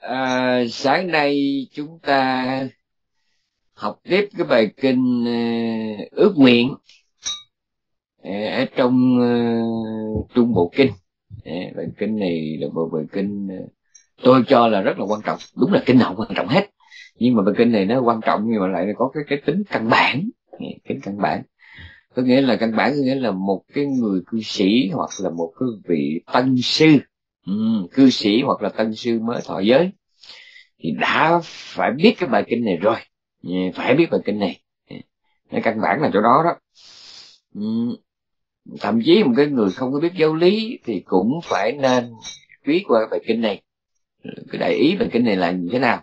à, sáng nay chúng ta học tiếp cái bài kinh uh, ước nguyện ờ, ở trong uh, trung bộ kinh. Bài kinh này là một bài kinh uh, tôi cho là rất là quan trọng. Đúng là kinh nào quan trọng hết. Nhưng mà bài kinh này nó quan trọng nhưng mà lại có cái cái tính căn bản. Cái căn bản. Có nghĩa là căn bản có nghĩa là một cái người cư sĩ hoặc là một cái vị tân sư. Ừ, cư sĩ hoặc là tân sư mới thọ giới, thì đã phải biết cái bài kinh này rồi. Ừ, phải biết bài kinh này. Ừ, cái căn bản là chỗ đó đó. Thậm chí một cái người không có biết giáo lý thì cũng phải nên quý qua bài kinh này. Cái đại ý bài kinh này là như thế nào?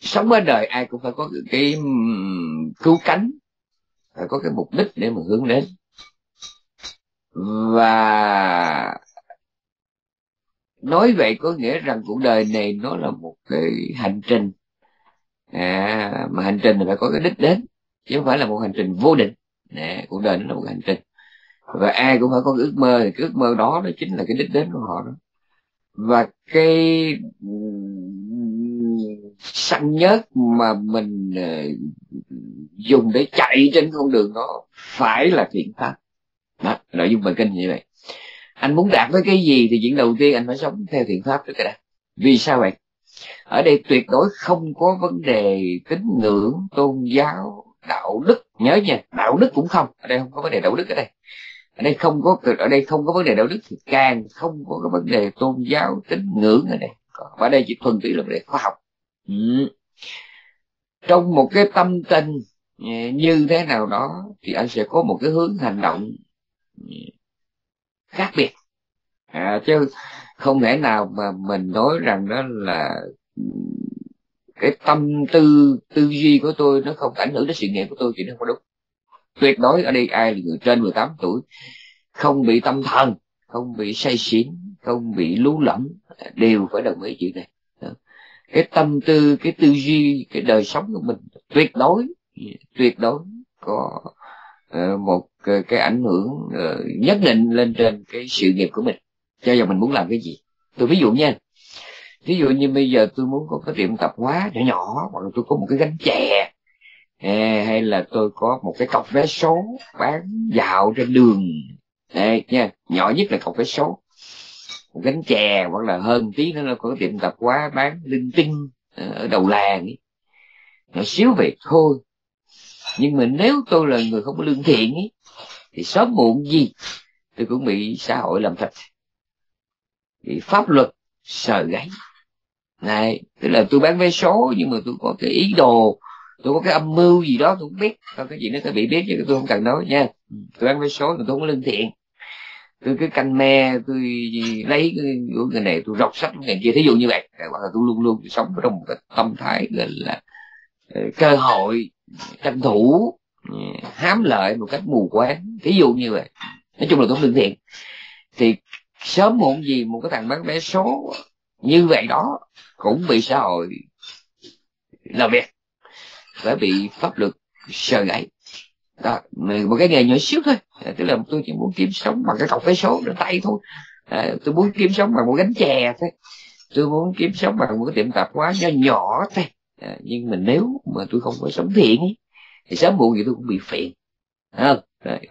Sống ở đời ai cũng phải có cái, cứu cánh, phải có cái mục đích để mà hướng đến. Và nói vậy có nghĩa rằng cuộc đời này nó là một cái hành trình. À, mà hành trình thì phải có cái đích đến chứ không phải là một hành trình vô định. À, cuộc đời nó là một hành trình. Và ai cũng phải có ước mơ thì cái ước mơ đó nó chính là cái đích đến của họ đó. Và cái săn nhớt mà mình ờ, dùng để chạy trên con đường đó phải là thiện pháp. Đó nội dung bài kinh như vậy anh muốn đạt tới cái gì thì chuyện đầu tiên anh phải sống theo thiện pháp trước cái đã. Vì sao vậy? Ở đây tuyệt đối không có vấn đề tín ngưỡng, tôn giáo, đạo đức. Nhớ nha, đạo đức cũng không. Ở đây không có vấn đề đạo đức ở đây. Ở đây không có, ở đây không có vấn đề đạo đức thì càng không có cái vấn đề tôn giáo, tín ngưỡng ở đây. Ở đây chỉ thuần túy là vấn đề khoa học. Ừ. trong một cái tâm tình ừ, như thế nào đó thì anh sẽ có một cái hướng hành động ừ, khác biệt. À, chứ không thể nào mà mình nói rằng đó là cái tâm tư tư duy của tôi nó không ảnh hưởng đến sự nghiệp của tôi thì nó không có đúng. Tuyệt đối ở đây ai là người trên 18 tuổi không bị tâm thần không bị say xỉn không bị lú lẫn đều phải đồng ý chuyện này. Cái tâm tư cái tư duy cái đời sống của mình tuyệt đối tuyệt đối có Ờ, một cái ảnh hưởng ờ, nhất định lên trên cái sự nghiệp của mình. Cho dù mình muốn làm cái gì. Tôi ví dụ nha. Ví dụ như bây giờ tôi muốn có cái tiệm tạp hóa nhỏ nhỏ, hoặc là tôi có một cái gánh chè ờ, hay là tôi có một cái cọc vé số bán dạo trên đường. Đây nha, nhỏ nhất là cọc vé số. Một gánh chè, hoặc là hơn tí nữa là có cái tiệm tạp hóa bán linh tinh ở đầu làng ấy. nhỏ xíu vậy thôi nhưng mà nếu tôi là người không có lương thiện ấy, thì sớm muộn gì tôi cũng bị xã hội làm thịt bị pháp luật sờ gáy. Này tức là tôi bán vé số nhưng mà tôi có cái ý đồ tôi có cái âm mưu gì đó tôi không biết. Thôi cái gì nó sẽ bị biết chứ tôi không cần nói nha. Tôi bán vé số mà tôi không có lương thiện. Tôi cứ canh me tôi lấy của người này tôi rọc sách người kia. Thí dụ như vậy hoặc là tôi luôn luôn sống trong một cái tâm thái gọi là Ờ, cơ hội tranh thủ ừ, hám lợi một cách mù quáng. Ví dụ như vậy. Nói chung là cũng không lương thiện. Thì sớm muộn gì một cái thằng bán vé số như vậy đó cũng bị xã hội làm việc phải bị pháp luật sờ gãy. Đó một cái nghề nhỏ xíu thôi. À, tức là tôi chỉ muốn kiếm sống bằng cái cọc vé số trên tay thôi. À, tôi muốn kiếm sống bằng một gánh chè thôi. Tôi muốn kiếm sống bằng một cái tiệm tạp hóa nhỏ nhỏ thôi à, nhưng mà nếu mà tôi không có sống thiện ấy, thì sớm muộn gì tôi cũng bị phiền. Không?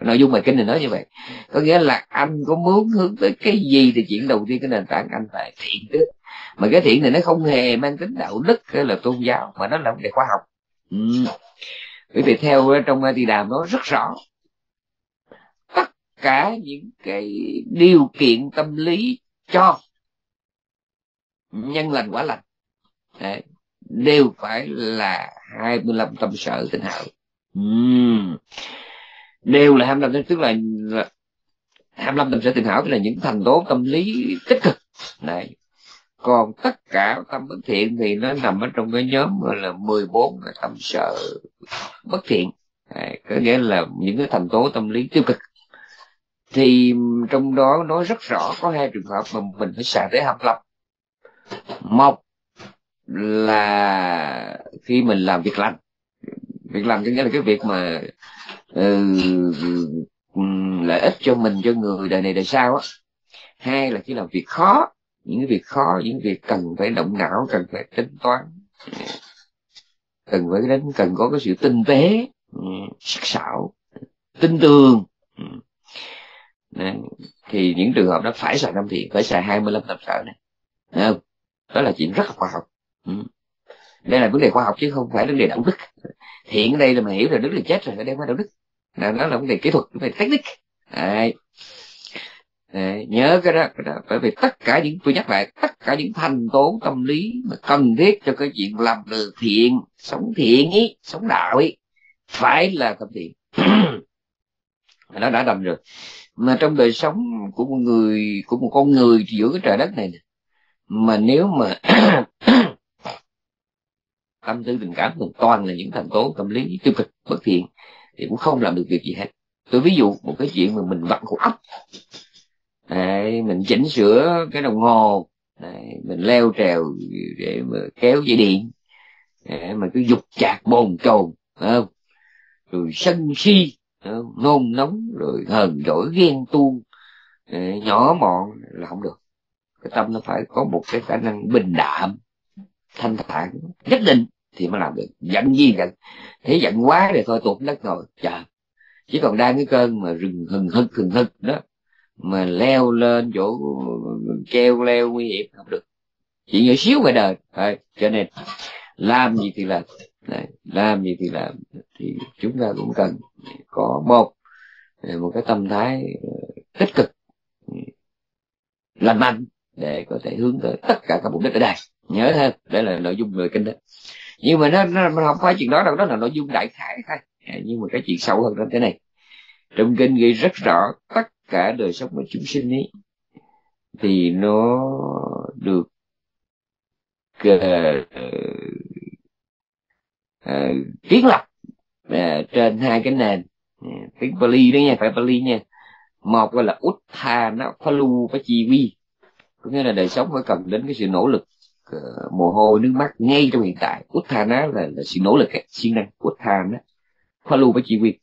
Nội dung bài kinh này nói như vậy. Có nghĩa là anh có muốn hướng tới cái gì thì chuyện đầu tiên cái nền tảng anh phải thiện trước. Mà cái thiện này nó không hề mang tính đạo đức hay là tôn giáo mà nó là vấn đề khoa học. Ừ. bởi vì theo trong ti đàm nó rất rõ. Tất cả những cái điều kiện tâm lý cho nhân lành quả lành. Đấy, đều phải là 25 tâm sở tình hảo. Uhm. đều là 25 tức là, là 25 tâm sở tình hảo tức là những thành tố tâm lý tích cực. Này còn tất cả tâm bất thiện thì nó nằm ở trong cái nhóm gọi là 14 cái tâm sở bất thiện. À, có nghĩa là những cái thành tố tâm lý tiêu cực. Thì trong đó nói rất rõ có hai trường hợp mà mình phải xả tới 25 một là khi mình làm việc lành việc lành có nghĩa là cái việc mà uh, lợi ích cho mình cho người đời này đời sau á hai là khi làm việc khó những cái việc khó những việc cần phải động não cần phải tính toán cần phải đến cần có cái sự tinh tế ừ, sắc sảo tinh tường. Đấy. thì những trường hợp đó phải xài năm thiện phải xài 25 tập sợ này Đấy không? đó là chuyện rất là khoa học. Ừ. đây là vấn đề khoa học chứ không phải vấn đề đạo đức. Thiện ở đây là mình hiểu là đức là chết rồi nó đem qua đạo đức. Là nó là vấn đề kỹ thuật vấn đề technique. Đấy. Đấy, nhớ cái đó, cái đó. Bởi vì tất cả những tôi nhắc lại tất cả những thành tố tâm lý mà cần thiết cho cái chuyện làm được thiện sống thiện ý sống đạo ý phải là tâm thiện. Nó đã đầm rồi. Mà trong đời sống của một người của một con người giữa cái trời đất này mà nếu mà tâm tư tình cảm mình toàn là những thành tố tâm lý tiêu cực bất thiện thì cũng không làm được việc gì hết. Tôi ví dụ một cái chuyện mà mình vặn cổ ốc Đấy, mình chỉnh sửa cái đồng hồ Đấy, mình leo trèo để mà kéo dây điện để mà cứ dục chạc bồn chồn không? rồi sân si nôn nóng rồi hờn dỗi ghen tuông nhỏ mọn là không được. Cái tâm nó phải có một cái khả năng bình đạm thanh thản nhất định thì mới làm được. Giận gì giận? Thế giận quá thì thôi tụt đất rồi chờ chỉ còn đang cái cơn mà rừng hừng hực hừng hực đó mà leo lên chỗ treo leo nguy hiểm không được. Chỉ nhỏ xíu ngoài đời. Đấy, cho nên làm gì thì làm. Đấy, làm gì thì làm. Thì chúng ta cũng cần có một một cái tâm thái ờ, tích cực ừ, lành mạnh để có thể hướng tới tất cả các mục đích ở đây. Nhớ thêm đây là nội dung người kinh đó nhưng mà nó, nó, nó không phải chuyện đó đâu đó là nội dung đại khái thôi. À, nhưng mà cái chuyện sâu hơn trong thế này. Trong kinh ghi rất rõ tất cả đời sống của chúng sinh ấy thì nó được uh, uh, kiến lập uh, trên hai cái nền. Uh, tiếng Pali đó nha phải Pali nha. Một gọi là Uttana Phalu vi có nghĩa là đời sống phải cần đến cái sự nỗ lực uh, mồ hôi nước mắt ngay trong hiện tại. Uthana là, là sự nỗ lực siêng năng Uttana Phalu quy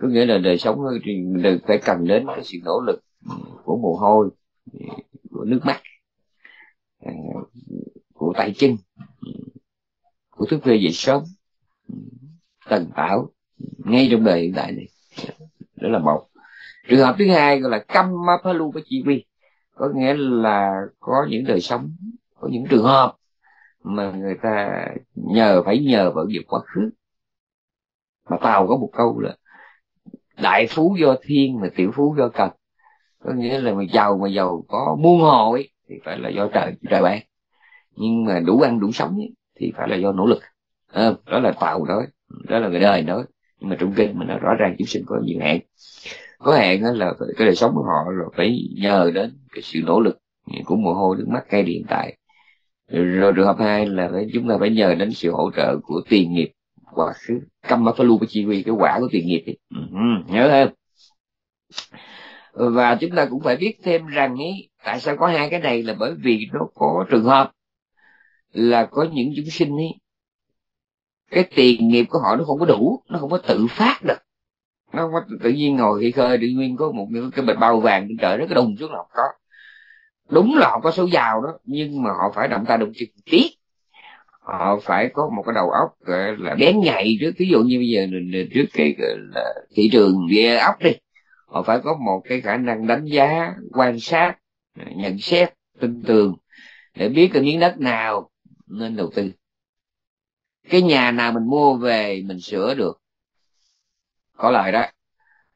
có nghĩa là đời sống ờ, đừng phải cần đến cái sự nỗ lực ừ, của mồ hôi ừ, của nước mắt ờ, của tay chân ừ, của thức khuya dậy sớm tần tảo ngay trong đời hiện tại này. Đó là một. Trường hợp thứ hai gọi là căm ma phalu chi quy có nghĩa là có những đời sống có những trường hợp mà người ta nhờ phải nhờ vào việc quá khứ. Mà tàu có một câu là đại phú do thiên mà tiểu phú do cần. Có nghĩa là mà giàu mà giàu có muôn hồ ấy thì phải là do trời trời ban. Nhưng mà đủ ăn đủ sống ấy, thì phải là do nỗ lực. À, đó là tàu đó đó là người đời đó. Nhưng mà trong kinh mình nói rõ ràng chúng sinh có nhiều hạn. Có hạn là cái đời sống của họ rồi phải nhờ đến cái sự nỗ lực của mồ hôi nước mắt cây điện tại rồi trường hợp hai là phải, chúng ta phải nhờ đến sự hỗ trợ của tiền nghiệp quá khứ căm mà phải lưu chi quy, cái quả của tiền nghiệp ấy. Ừ, nhớ không và chúng ta cũng phải biết thêm rằng ấy, tại sao có hai cái này là bởi vì nó có trường hợp là có những chúng sinh ấy, cái tiền nghiệp của họ nó không có đủ, nó không có tự phát được. Nó không có tự nhiên ngồi khi khơi, tự nhiên có một cái bịch bao vàng trên trời nó cái đùng xuống là không có đúng là họ có số giàu đó, nhưng mà họ phải động ta động chân tiết họ phải có một cái đầu óc là bén nhạy trước. Ví dụ như bây giờ trước cái là, thị trường về ốc đi, họ phải có một cái khả năng đánh giá, quan sát nhận xét, tin tường để biết cái miếng đất nào nên đầu tư. Cái nhà nào mình mua về mình sửa được. Có lời đó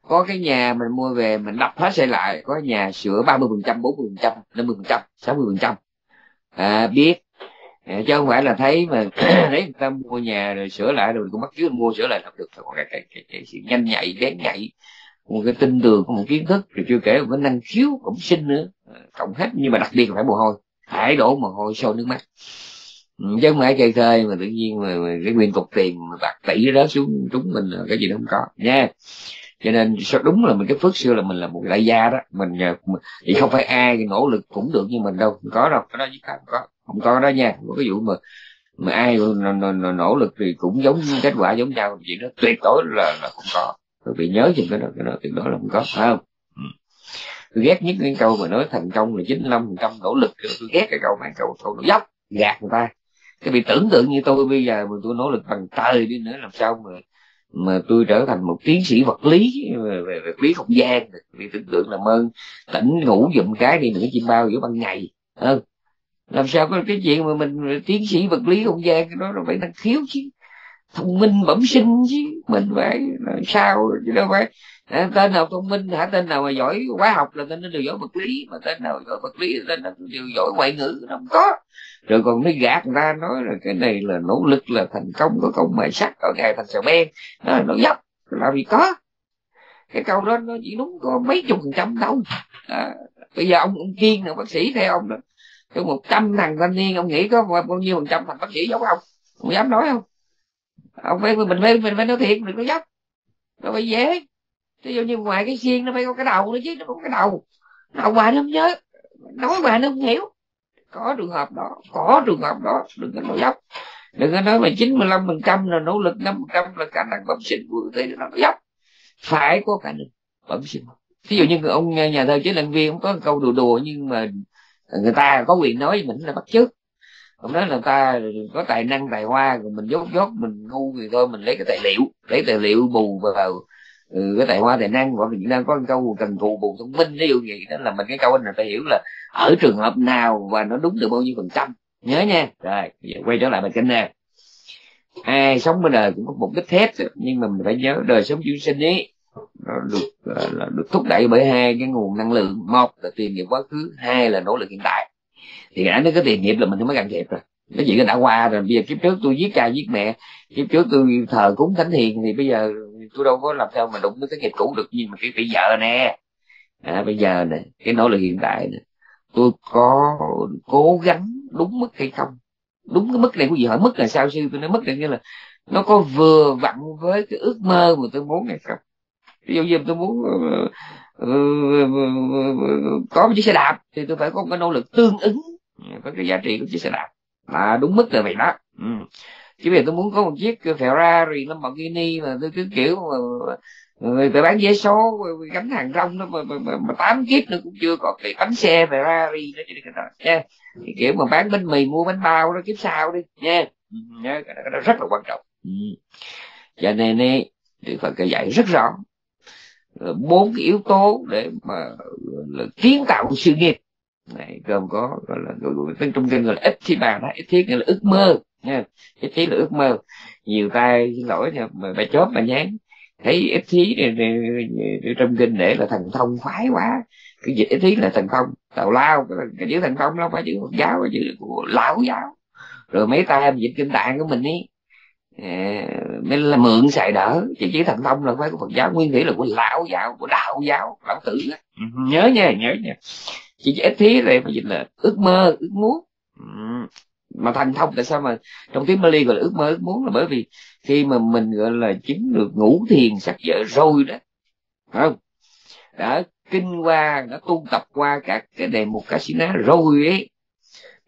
có cái nhà mình mua về mình đập hết xây lại có nhà sửa ba mươi phần trăm bốn mươi phần trăm năm mươi phần trăm sáu mươi phần trăm. À, biết. À, chứ không phải là thấy mà thấy người ta mua nhà rồi sửa lại rồi cũng bắt chước mua sửa lại làm được. Cái, cái, cái, cái, cái sự nhanh nhạy bén nhạy một cái tin tường một kiến thức rồi chưa kể một cái năng khiếu cũng sinh nữa. À, cộng hết nhưng mà đặc biệt là phải mồ hôi phải đổ mồ hôi sôi nước mắt. Ừ, chứ không phải chơi chơi mà tự nhiên mà, mà cái nguyên cục tiền mà bạc tỷ đó xuống chúng mình là cái gì đó không có. Nha cho nên đúng là mình cái phước xưa là mình là một đại gia đó. Mình, ờ, mình thì không phải ai nỗ lực cũng được như mình đâu. Không có đâu. Cái đó chứ không có. Không có đó nha. Có cái vụ mà mà ai nỗ lực thì cũng giống kết quả giống nhau. Chuyện đó tuyệt đối là là không có. Tôi bị nhớ chừng cái đó cái đó tuyệt đối là không có phải không? Ừ. Tôi ghét nhất cái câu mà nói thành công là 95 phần trăm nỗ lực. Tôi ghét cái câu mà câu câu nó dốc gạt người ta. Cái bị tưởng tượng như tôi bây giờ mà tôi nỗ lực bằng trời đi nữa làm sao mà mà tôi trở thành một tiến sĩ vật lý về, về vật lý không gian. Vì tưởng tượng là ơn tỉnh ngủ giùm cái đi nữa chim bao giữa ban ngày. Ừ. làm sao có cái chuyện mà mình tiến sĩ vật lý không gian cái đó là phải năng khiếu chứ. Thông minh bẩm sinh chứ. Mình phải sao chứ đâu phải à, tên nào thông minh hả? Tên nào mà giỏi hóa học là tên nó đều giỏi vật lý mà tên nào giỏi vật lý tên nó đều giỏi ngoại ngữ không có. Rồi còn nó gạt ra nói là cái này là nỗ lực là thành công có công mài sắt ở ngày thành sầu đen. Nó nó dốc là vì có. Cái câu đó nó chỉ đúng có mấy chục phần trăm đâu à, bây giờ ông ông kiên là bác sĩ theo ông đó. Trong một trăm thằng thanh niên ông nghĩ có bao nhiêu phần trăm thành bác sĩ giống ông? Ông dám nói không? Ông phải mình phải mình phải nói thiệt đừng có dốc nó phải dễ ví dụ như ngoài cái xiên nó phải có cái đầu nữa chứ, nó có cái đầu. Đầu bà nó không nhớ. Nói bà nó không hiểu. Có trường hợp đó, có trường hợp đó. Đừng có nói dốc. Đừng có nói mà chín mươi lăm phần trăm là nỗ lực, năm phần trăm là khả năng bẩm sinh của thế nó dốc. Phải có khả năng bẩm sinh. Ví dụ như ông nhà thơ chế lăng viên ông có câu đùa đùa nhưng mà người ta có quyền nói mình là bắt chước. Ông nói là ta có tài năng, tài hoa, rồi mình dốt dốt, mình ngu thì thôi, mình lấy cái tài liệu, lấy tài liệu bù vào ừ, cái tài hoa tài năng hoặc là Việt Nam có một câu cần cù bù thông minh ví dụ vậy. Đó là mình cái câu này phải hiểu là ở trường hợp nào và nó đúng được bao nhiêu phần trăm. Nhớ nha. Rồi giờ quay trở lại bài kinh nè. Ai sống bên đời cũng có một đích thép nhưng mà mình phải nhớ đời sống chúng sinh ấy nó được ờ, là được thúc đẩy bởi hai cái nguồn năng lượng. Một là tiền nghiệp quá khứ hai là nỗ lực hiện tại. Thì đã nói cái tiền nghiệp là mình không mới can thiệp rồi. Cái chuyện đã qua rồi bây giờ kiếp trước tôi giết cha giết mẹ kiếp trước tôi thờ cúng thánh hiền thì bây giờ tôi đâu có làm sao mà đụng tới cái nghiệp cũ được gì mà cái bây giờ nè. À, bây giờ nè cái nỗ lực hiện tại nè tôi có cố gắng đúng mức hay không? Đúng cái mức này có gì? Hỏi mức là sao sư? Tôi nói mức này như là nó có vừa vặn với cái ước mơ mà tôi muốn hay không? Ví dụ như tôi muốn uh, uh, uh, có một chiếc xe đạp thì tôi phải có một cái nỗ lực tương ứng với cái giá trị của chiếc xe đạp. Là đúng mức là vậy đó. Ừ chứ bây giờ tôi muốn có một chiếc Ferrari Lamborghini mà tôi cứ kiểu mà người ta bán vé số gánh hàng rong nó mà, mà, mà, mà tám kiếp nó cũng chưa có cái bánh xe Ferrari đó chứ cái nha. Thì kiểu mà bán bánh mì mua bánh bao đó kiếp sau đi nha. Ừ, nhớ cái đó, rất là quan trọng. Ừ. cho nên ấy thì phải cái dạy rất rõ bốn cái yếu tố để mà là kiến tạo sự nghiệp này, gồm có, gọi là tên trung kinh gọi là ít thi bàn đó, ít thiết là ước mơ, nha. Ít thiết là ước mơ. Nhiều tay xin lỗi nha, mà bà chóp bà nhán. Thấy ít thí trong kinh để là thần thông phái quá. Cái dịch ít thí là thần thông? Tào lao, cái chữ thần thông nó phải chữ phật giáo cái chữ của lão giáo. Rồi mấy tay dịch kinh tạng của mình ý à, mới là mượn xài đỡ. Chỉ chỉ thần thông là phải của phật giáo, nguyên nghĩa là của lão giáo, của đạo giáo, lão tử đó. Ừ, nhớ nha nhớ nha chỉ ít thí này phải dịch là ước mơ ước muốn. Ừ. mà thành thông tại sao mà trong tiếng Bali gọi là ước mơ ước muốn là bởi vì khi mà mình gọi là chứng được ngũ thiền sắc vợ rồi đó không? Đã kinh qua đã tu tập qua các cái đề mục cá sĩ ná rồi ấy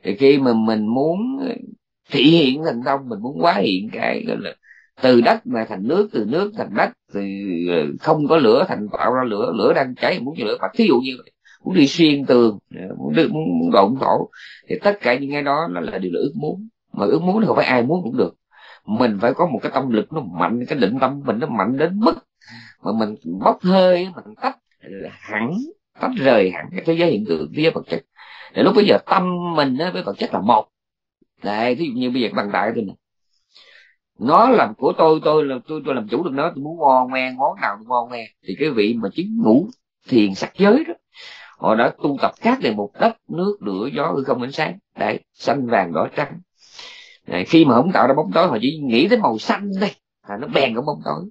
thì khi mà mình muốn thị hiện thành công mình muốn quá hiện cái gọi là từ đất mà thành nước từ nước thành đất từ ờ, không có lửa thành tạo ra lửa lửa đang cháy muốn cho lửa bật. Thí dụ như vậy muốn đi xuyên tường muốn đi, muốn, muốn độn thổ thì tất cả những cái đó nó là điều là ước muốn. Mà ước muốn thì không phải ai muốn cũng được. Mình phải có một cái tâm lực nó mạnh cái định tâm mình nó mạnh đến mức mà mình bốc hơi mình tách hẳn tách rời hẳn cái thế giới hiện tượng thế giới vật chất. Để lúc bây giờ tâm mình với vật chất là một. Đây ví dụ như bây giờ bằng tại tôi nè. Nó làm của tôi tôi là tôi tôi làm chủ được nó tôi muốn ngon ngoe món nào cũng ngon ngoe. thì cái vị mà chứng ngủ thiền sắc giới đó họ đã tu tập các đề mục đất nước lửa gió hư không ánh sáng. Đấy xanh vàng đỏ trắng. Đấy, khi mà không tạo ra bóng tối họ chỉ nghĩ tới màu xanh đây. Là nó bèn có bóng tối.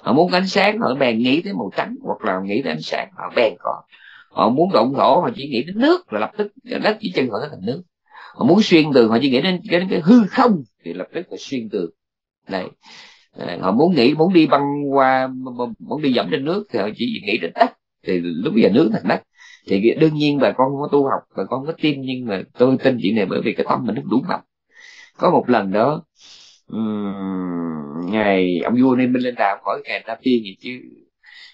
Họ muốn ánh sáng họ bèn nghĩ tới màu trắng hoặc là nghĩ tới ánh sáng họ bèn có. Họ muốn động thổ họ chỉ nghĩ đến nước là lập tức. Đất chỉ chân họ nó thành nước. Họ muốn xuyên tường họ chỉ nghĩ đến cái, cái hư không thì lập tức là xuyên tường. Này họ muốn nghĩ muốn đi băng qua muốn đi dẫm trên nước thì họ chỉ nghĩ đến đất. Thì lúc bây giờ nước thành đất thì đương nhiên bà con không có tu học bà con không có tin nhưng mà tôi tin chuyện này bởi vì cái tâm mình nó đủ mạnh có một lần đó um, ngày ông vua nên minh lên đàm hỏi ngày ta tiên gì chứ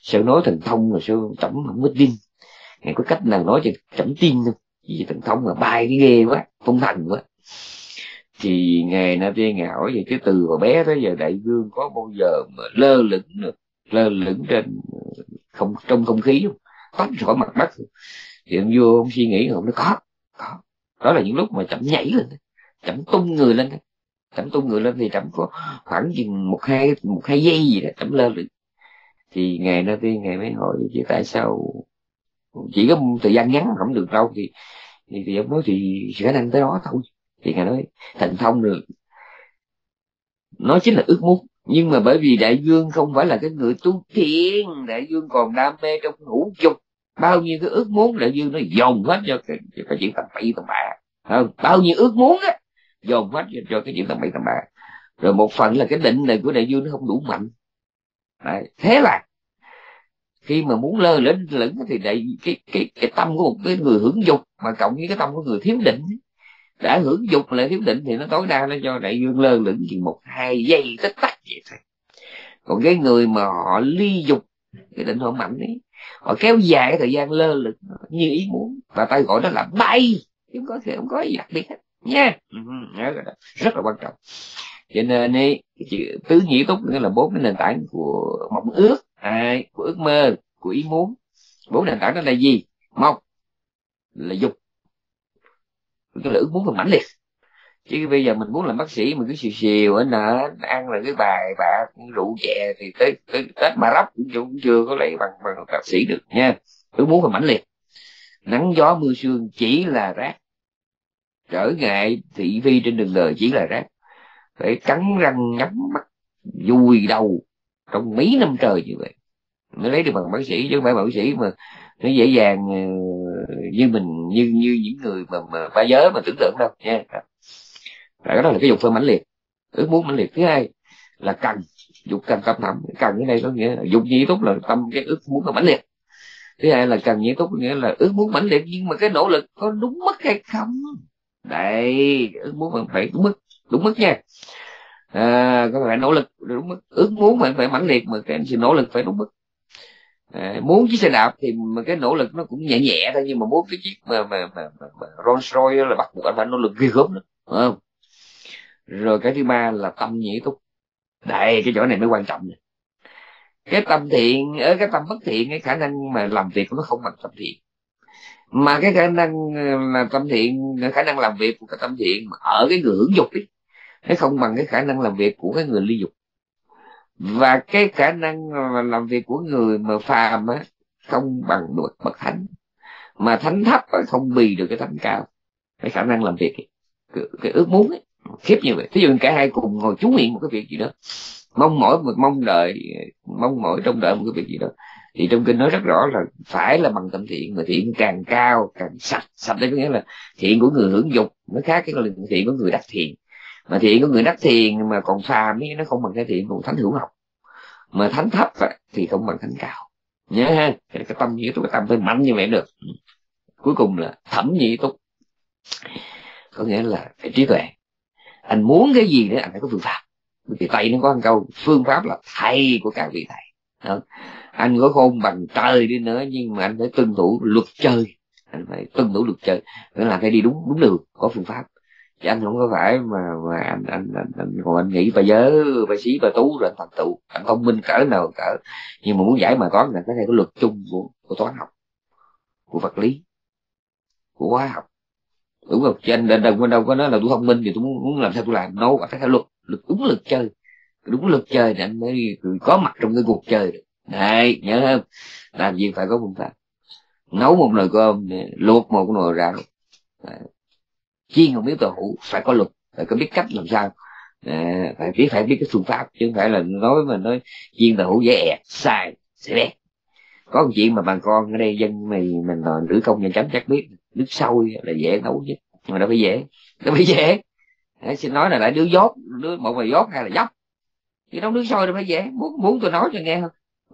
sự nói thần thông rồi, sư chấm không có tin? Ngày có cách nào nói cho chấm tin không? Vì thần thông mà bay cái ghê quá phong thành quá. Thì ngày na tiên ngày hỏi về cái từ hồi bé tới giờ đại vương có bao giờ mà lơ lửng được lơ lửng trên không trong không khí không? Tách khỏi mặt đất thì ông vua ông suy nghĩ ông nói có có. Đó là những lúc mà chậm nhảy lên chậm tung người lên. Chậm tung người lên thì chậm có khoảng chừng một hai một hai giây gì đó chậm lên được. Thì ngày đầu tiên ngày mới hỏi chứ tại sao chỉ có thời gian ngắn không được đâu? Thì thì, thì ông nói thì khả năng tới đó thôi. Thì ngài nói thành thông được. Nó chính là ước muốn nhưng mà bởi vì đại dương không phải là cái người tu thiền đại dương còn đam mê trong ngũ dục. Bao nhiêu cái ước muốn đại dương nó dồn hết cho cái, cho cái chuyện tầm bậy tầm bạ. Không bao nhiêu ước muốn á dồn hết cho, cho cái chuyện tầm bậy tầm bạ. Rồi một phần là cái định này của đại dương nó không đủ mạnh. Đấy. thế là khi mà muốn lơ lên lửng thì đại cái cái cái tâm của một cái người hưởng dục mà cộng với cái tâm của người thiếu định đã hưởng dục lại thiếu định thì nó tối đa nó cho đại dương lơ lửng chỉ một hai giây tích tắc vậy thôi. Còn cái người mà họ ly dục cái định họ mạnh ấy họ kéo dài cái thời gian lơ lửng như ý muốn và tay gọi đó là bay. Không có thể không có gì đặc biệt hết nha. Rất là quan trọng. Cho nên ấy, tứ nhĩ túc nghĩa là bốn cái nền tảng của mộng ước à, của ước mơ của ý muốn. Bốn nền tảng đó là gì? Một là dục cái là ước muốn còn mãnh liệt chứ bây giờ mình muốn làm bác sĩ, mình cứ xìu xìu ở nợ ăn là cái bài bạc rượu chè thì tới tới tết mà rắp cũng chưa có lấy bằng bằng bác sĩ được nha. Ước muốn còn mãnh liệt nắng gió mưa sương chỉ là rác. Trở ngại thị phi trên đường đời chỉ là rác. Phải cắn răng nhắm mắt vui đầu trong mấy năm trời như vậy. Mới lấy được bằng bác sĩ, chứ không phải bác sĩ mà nó dễ dàng ờ, như mình như như những người mà mà ba giới mà tưởng tượng đâu nha. Đó là cái dục phải mãnh liệt. Ước muốn mãnh liệt thứ hai là cần dục cần tâm thầm cần cái đây có nghĩa là dục nhi túc là tâm cái ước muốn là mãnh liệt. Thứ hai là cần nhi túc nghĩa là ước muốn mãnh liệt nhưng mà cái nỗ lực có đúng mức hay không? Đây ước muốn phải đúng mức đúng mức nha. À, có phải nỗ lực đúng mức? Ước muốn mình phải mãnh liệt mà cái sự nỗ lực phải đúng mức à, muốn chiếc xe đạp thì mà cái nỗ lực nó cũng nhẹ nhẹ thôi nhưng mà muốn cái chiếc mà mà mà, mà, mà Rolls Royce là bắt buộc anh phải nỗ lực ghê gớm nữa không? Rồi cái thứ ba là tâm nhĩ túc. Đây cái chỗ này mới quan trọng này. cái tâm thiện ở cái tâm bất thiện cái khả năng mà làm việc của nó không bằng tâm thiện. Mà cái khả năng ờ, là tâm thiện khả năng làm việc của cái tâm thiện ở cái người hưởng dục ấy nó không bằng cái khả năng làm việc của cái người ly dục và cái khả năng làm việc của người mà phàm á không bằng được bậc thánh. Mà thánh thấp á không bì được cái thánh cao. Cái khả năng làm việc ấy. Cái, cái ước muốn ấy khiếp như vậy. Thí dụ cả hai cùng ngồi chú nguyện một cái việc gì đó mong mỏi một mong đợi mong mỏi trong đợi một cái việc gì đó thì trong kinh nói rất rõ là phải là bằng tâm thiện mà thiện càng cao càng sạch. Sạch đấy có nghĩa là thiện của người hưởng dục nó khác cái thiện của người đắc thiện mà thiện của người đắc thiền mà còn phàm ấy, nó không bằng cái thiện của thánh hữu học. Mà thánh thấp thì không bằng thánh cao. Nhớ ha, cái tâm nhĩ túc, cái tâm phải mạnh như vậy được. Ừ. Cuối cùng là thẩm nhĩ túc. Có nghĩa là phải trí tuệ. Anh muốn cái gì nữa anh phải có phương pháp. Vì tây nó có một câu, phương pháp là thầy của các vị thầy. Đó. anh có khôn bằng trời đi nữa, nhưng mà anh phải tuân thủ luật chơi. Anh phải tuân thủ luật chơi. Nghĩa là phải đi đúng đúng đường, có phương pháp chứ anh không có phải mà mà anh anh anh, anh còn anh nghĩ bà giới bà sĩ bà tú rồi anh thành tựu anh thông minh cỡ nào cỡ. Nhưng mà muốn giải bài toán là cái này có luật chung của, của toán học của vật lý của hóa học. Đúng không? Cho anh đừng đâu, đâu có nói là tôi thông minh thì tôi muốn, muốn làm sao tôi làm. Nấu phải theo luật luật đúng luật chơi. Đúng luật chơi thì anh mới có mặt trong cái cuộc chơi được. Này nhớ không? Làm gì phải có phương pháp. Nấu một nồi cơm luộc một nồi rau chiên không biết tàu hủ phải có luật phải có biết cách làm sao. À, phải biết phải biết cái phương pháp chứ không phải là nói mà nói chiên tàu hủ dễ ẹt sai sẽ bét. Có một chuyện mà bà con ở đây dân mình mình là nữ công nhân chấm chắc biết nước sôi là dễ nấu nhất mà đâu phải dễ đâu phải dễ. Đấy, xin nói là lại đứa dốt đứa một người dốt hay là dốc chứ nấu nước sôi đâu phải dễ muốn muốn tôi nói cho nghe không?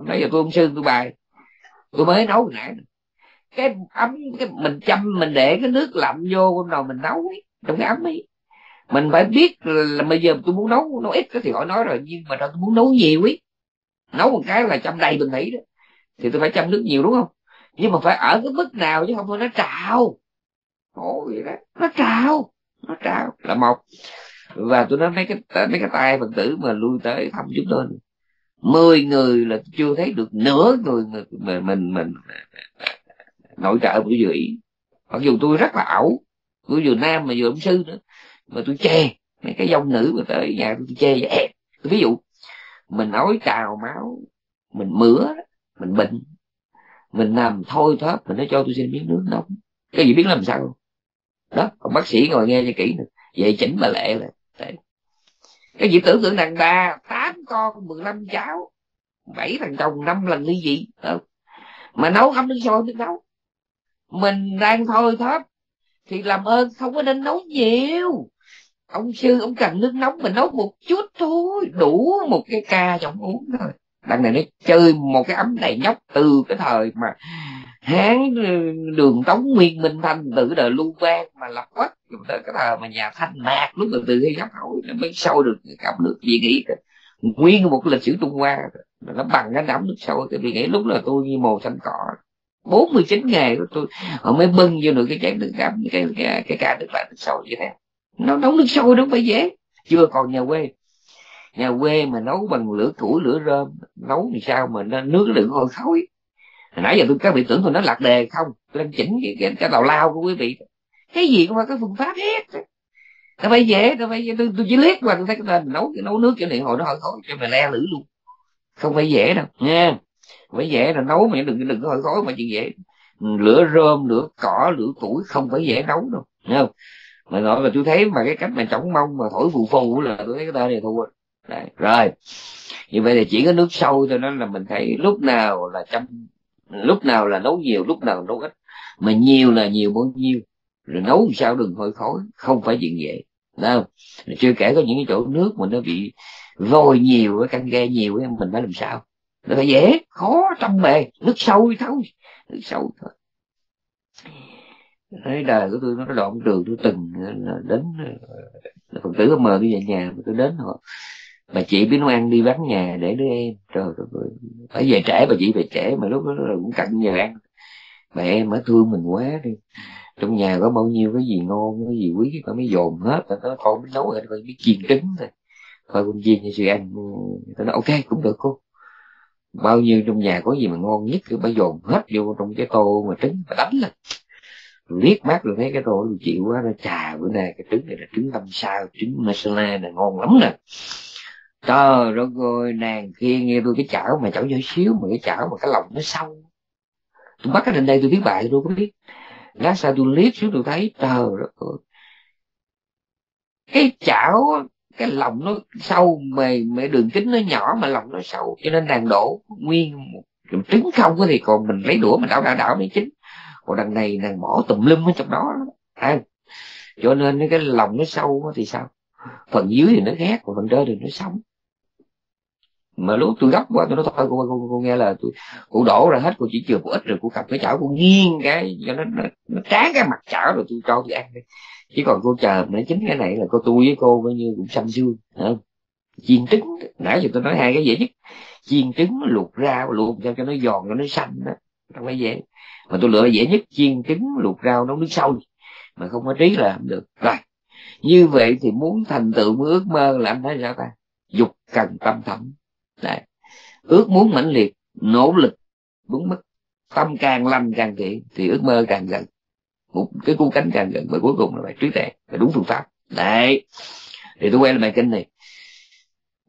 Bây giờ tôi ông sư tôi bài. Tôi mới nấu nãy cái ấm cái mình chăm mình để cái nước lạnh vô trong đầu mình nấu ấy, trong cái ấm ấy. Mình phải biết là bây giờ tôi muốn nấu nấu ít thì hỏi nói rồi nhưng mà tôi muốn nấu nhiều ấy. Nấu một cái là chăm đầy bình thủy đó thì tôi phải chăm nước nhiều đúng không? Nhưng mà phải ở cái mức nào chứ không thôi nó trào. Ôi vậy đó nó trào nó trào. Là một. Và tôi nói mấy cái mấy cái tay phật tử mà lui tới thăm chúng tôi. Mười người là chưa thấy được nửa người mà mình mình nội trợ tôi vừa ý mặc dù tôi rất là ẩu tôi vừa nam mà vừa ông sư nữa mà tôi che mấy cái dông nữ mà tới nhà tôi, tôi chê vậy. Ví dụ mình nói trào máu mình mửa mình bệnh mình nằm thôi thóp mình nói cho tôi xin miếng nước nóng. Cái gì biết làm sao? Đó còn bác sĩ ngồi nghe cho kỹ nữa. Vậy chỉnh bà lệ là Đấy. cái gì tưởng tượng đàn bà tám con mười lăm cháu bảy thằng chồng năm lần ly dị. Mà nấu ấm nước sôi nước nấu mình đang thôi thóp. Thì làm ơn, không có nên nấu nhiều. Ông sư, ông cần nước nóng, mình nấu một chút thôi. Đủ một cái ca cho ông uống thôi. Đằng này nó chơi một cái ấm đầy nhóc từ cái thời mà hán ừ, đường tống nguyên, minh thanh, từ đời lưu vang mà lập quốc tới cái thời mà nhà thanh mạc, lúc từ từ khi gấp hội nó mới sâu được cầm nước gì nghĩ nguyên một cái lịch sử trung hoa. Nó bằng cái nắm nước sâu. Thì vì nghĩ lúc là tôi như mồ xanh cỏ. 49 ngày của tôi họ mới bưng vô được cái chén nước cam cái cái cái, ca nước lạnh nước sôi như thế. Nó nấu nước sôi đâu phải dễ. Chưa còn nhà quê. Nhà quê mà nấu bằng lửa củi lửa rơm nấu thì sao mà nó nước đừng hôi khói nãy giờ tôi các vị tưởng tôi nói lạc đề không? Tôi đang chỉnh cái cái, cái tàu lao của quý vị. Cái gì cũng phải có phương pháp hết. Nó phải dễ nó phải tôi, tôi chỉ liếc qua tôi thấy cái tên nấu cái nấu nước kiểu này hồi nó hơi khói cho mày le lử luôn. Không phải dễ đâu nha phải dễ là nấu mà đừng đừng có hơi khói mà chuyện dễ. Lửa rơm lửa cỏ lửa củi không phải dễ nấu đâu nghe không? Mà nói là tôi thấy mà cái cách mà trống mông mà thổi phù phù là tôi thấy cái tên này thua. Đấy. rồi. Như vậy thì chỉ có nước sâu cho nên là mình thấy lúc nào là chăm lúc nào là nấu nhiều lúc nào nấu ít. Mà nhiều là nhiều bao nhiêu. Rồi nấu sao đừng hơi khói không phải chuyện dễ đâu chưa kể có những cái chỗ nước mà nó bị vôi nhiều cái căng ghe nhiều ấy, mình phải làm sao? Là dễ, khó trong bề. Nước sâu thôi, nước sâu thôi. Nói đời của tôi nó đoạn đường tôi từng đến phật tử mời tôi về nhà, mà tôi đến họ. Bà chị biết nấu ăn đi vắng nhà để đứa em. Trời ơi. Phải về trễ, bà chị về trễ, mà lúc đó cũng cạnh giờ ăn. Bà em mới thương mình quá đi. Trong nhà có bao nhiêu cái gì ngon, cái gì quý bà mới dồn hết. Rồi nó con biết nấu rồi, con biết chiên trứng thôi. Thôi con chiên cho chị ăn. Tôi nói, ok, cũng được cô bao nhiêu trong nhà có gì mà ngon nhất cứ bà dồn hết vô trong cái tô mà trứng bà đánh lên. Liếc mắt rồi thấy cái tô chịu quá, nó trà bữa nay cái trứng này là trứng tâm sao, trứng masala này ngon lắm nè. Trời đất ơi, nàng kia nghe tôi cái chảo mà chảo nhỏ xíu mà cái chảo mà cái lòng nó sâu. Tôi bắt cái lên đây tôi viết bài, tôi có biết. Lát sau tôi liếc xuống tôi thấy, trời đất ơi. Cái chảo cái lòng nó sâu mà, mà đường kính nó nhỏ mà lòng nó sâu cho nên đàn đổ nguyên một trứng không thì còn mình lấy đũa mình đảo đảo đảo mới chín còn đằng này nàng bỏ tùm lum ở trong đó à, cho nên cái lòng nó sâu thì sao? Phần dưới thì nó ghét còn phần trên thì nó sống. Mà lúc tôi gấp quá tôi nói thôi cô, cô, cô, nghe là tôi. Cô đổ ra hết cô chỉ chừa một ít rồi cô cầm cái chảo cô nghiêng cái cho nó nó, nó tráng cái mặt chảo rồi tôi cho tôi ăn đi chứ còn cô chờ nãy chính cái này là cô tôi với cô coi như cũng xăm xương không? Chiên trứng, nãy giờ tôi nói hai cái dễ nhất. Chiên trứng luộc rau luộc sao cho nó giòn, cho nó xanh đó. Nó phải dễ. Mà tôi lựa dễ nhất, chiên trứng luộc rau nấu nước sôi. Mà không có trí là không được. Rồi, như vậy thì muốn thành tựu muốn ước mơ là anh thấy sao ta? Dục cần tâm thẩm. Đấy. ước muốn mãnh liệt, nỗ lực đúng mức tâm càng lành càng thiện thì ước mơ càng gần một cái cú cánh càng gần và cuối cùng là phải trí tuệ phải đúng phương pháp. Đấy. Thì tôi quay lại bài kinh này.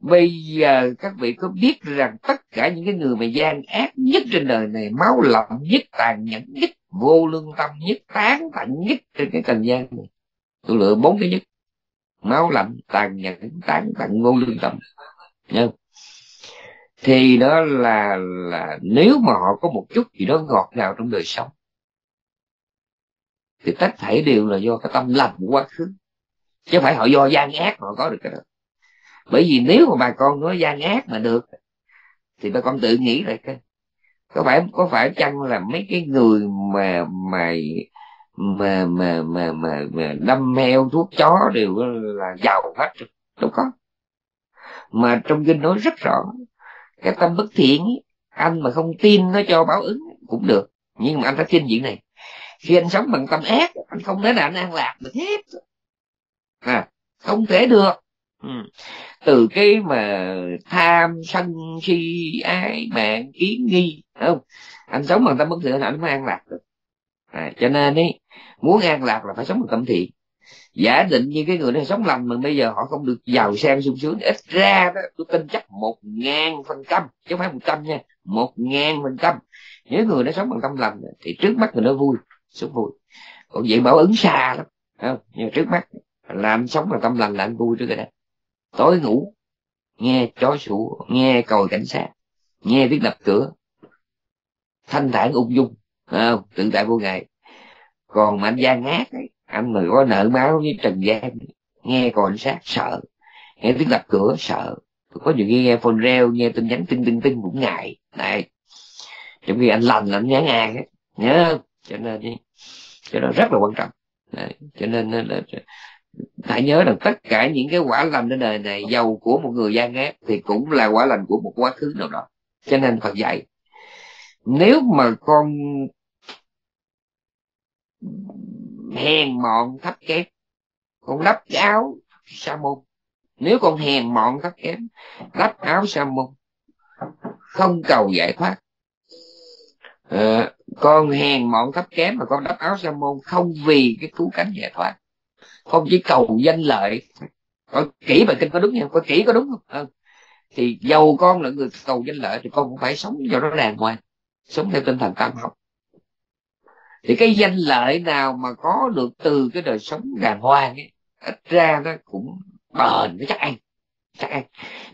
Bây giờ các vị có biết rằng tất cả những cái người mà gian ác nhất trên đời này, máu lạnh nhất, tàn nhẫn nhất, vô lương tâm nhất, tán tận nhất trên cái trần gian này, tôi lựa bốn cái nhất. Máu lạnh, tàn nhẫn, tán tận vô lương tâm. Nha thì đó là là nếu mà họ có một chút gì đó ngọt ngào trong đời sống thì tất thảy đều là do cái tâm lành của quá khứ. Chứ phải họ do gian ác họ có được cái đó. Bởi vì nếu mà bà con nói gian ác mà được thì bà con tự nghĩ lại cái. có phải có phải chăng là mấy cái người mà mà mà mà mà mà, mà đâm heo thuốc chó đều là giàu hết đâu có. Mà trong kinh nói rất rõ cái tâm bất thiện anh mà không tin nó cho báo ứng cũng được. Nhưng mà anh phải tin chuyện này khi anh sống bằng tâm ác anh không thể nào anh an lạc được hết. À, không thể được. Ừ. từ cái mà tham sân si ái mạng kiến nghi không? Anh sống bằng tâm bất thiện anh mới an lạc được. À, cho nên ấy muốn an lạc là phải sống bằng tâm thiện. Giả định như cái người này sống lành mà bây giờ họ không được giàu sang sung sướng ít ra đó tôi tin chắc một ngàn phần trăm chứ không phải một trăm nha một ngàn phần trăm. Nếu người nó sống bằng tâm lành thì trước mắt người nó vui sống vui. Còn vậy bảo ứng xa lắm không? Nhưng trước mắt là anh sống bằng tâm lành là anh vui trước cái đó. Tối ngủ nghe chó sủa nghe còi cảnh sát nghe tiếng đập cửa. Thanh thản ung dung không? Tự tại vô ngày còn mà anh gian ác ấy, anh mà có nợ máu với trần gian nghe còi cảnh sát sợ. Nghe tiếng đập cửa sợ. Có nhiều khi nghe phone reo nghe tin nhắn tin tin tin cũng ngại. Này trong khi anh lành anh nhắn ai hết. Nhớ cho nên cho nên rất là quan trọng. Đấy. cho nên là hãy nhớ rằng tất cả những cái quả lành trên đời này, giàu của một người gian ác thì cũng là quả lành của một quá khứ nào đó. Cho nên Phật dạy, nếu mà con hèn mọn thấp kém, con lắp áo sa môn. Nếu con hèn mọn thấp kém, lắp áo sa môn, không cầu giải thoát à, con hèn mọn thấp kém mà con đắp áo sa môn không vì cái cứu cánh giải thoát. Không chỉ cầu danh lợi. Coi kỹ bài kinh có đúng không? Coi kỹ có đúng không? Ừ. thì dầu con là người cầu danh lợi thì con cũng phải sống cho nó đàng hoàng sống theo tinh thần tam học. Thì cái danh lợi nào mà có được từ cái đời sống đàng hoàng ấy ít ra nó cũng bền nó chắc ăn chắc ăn.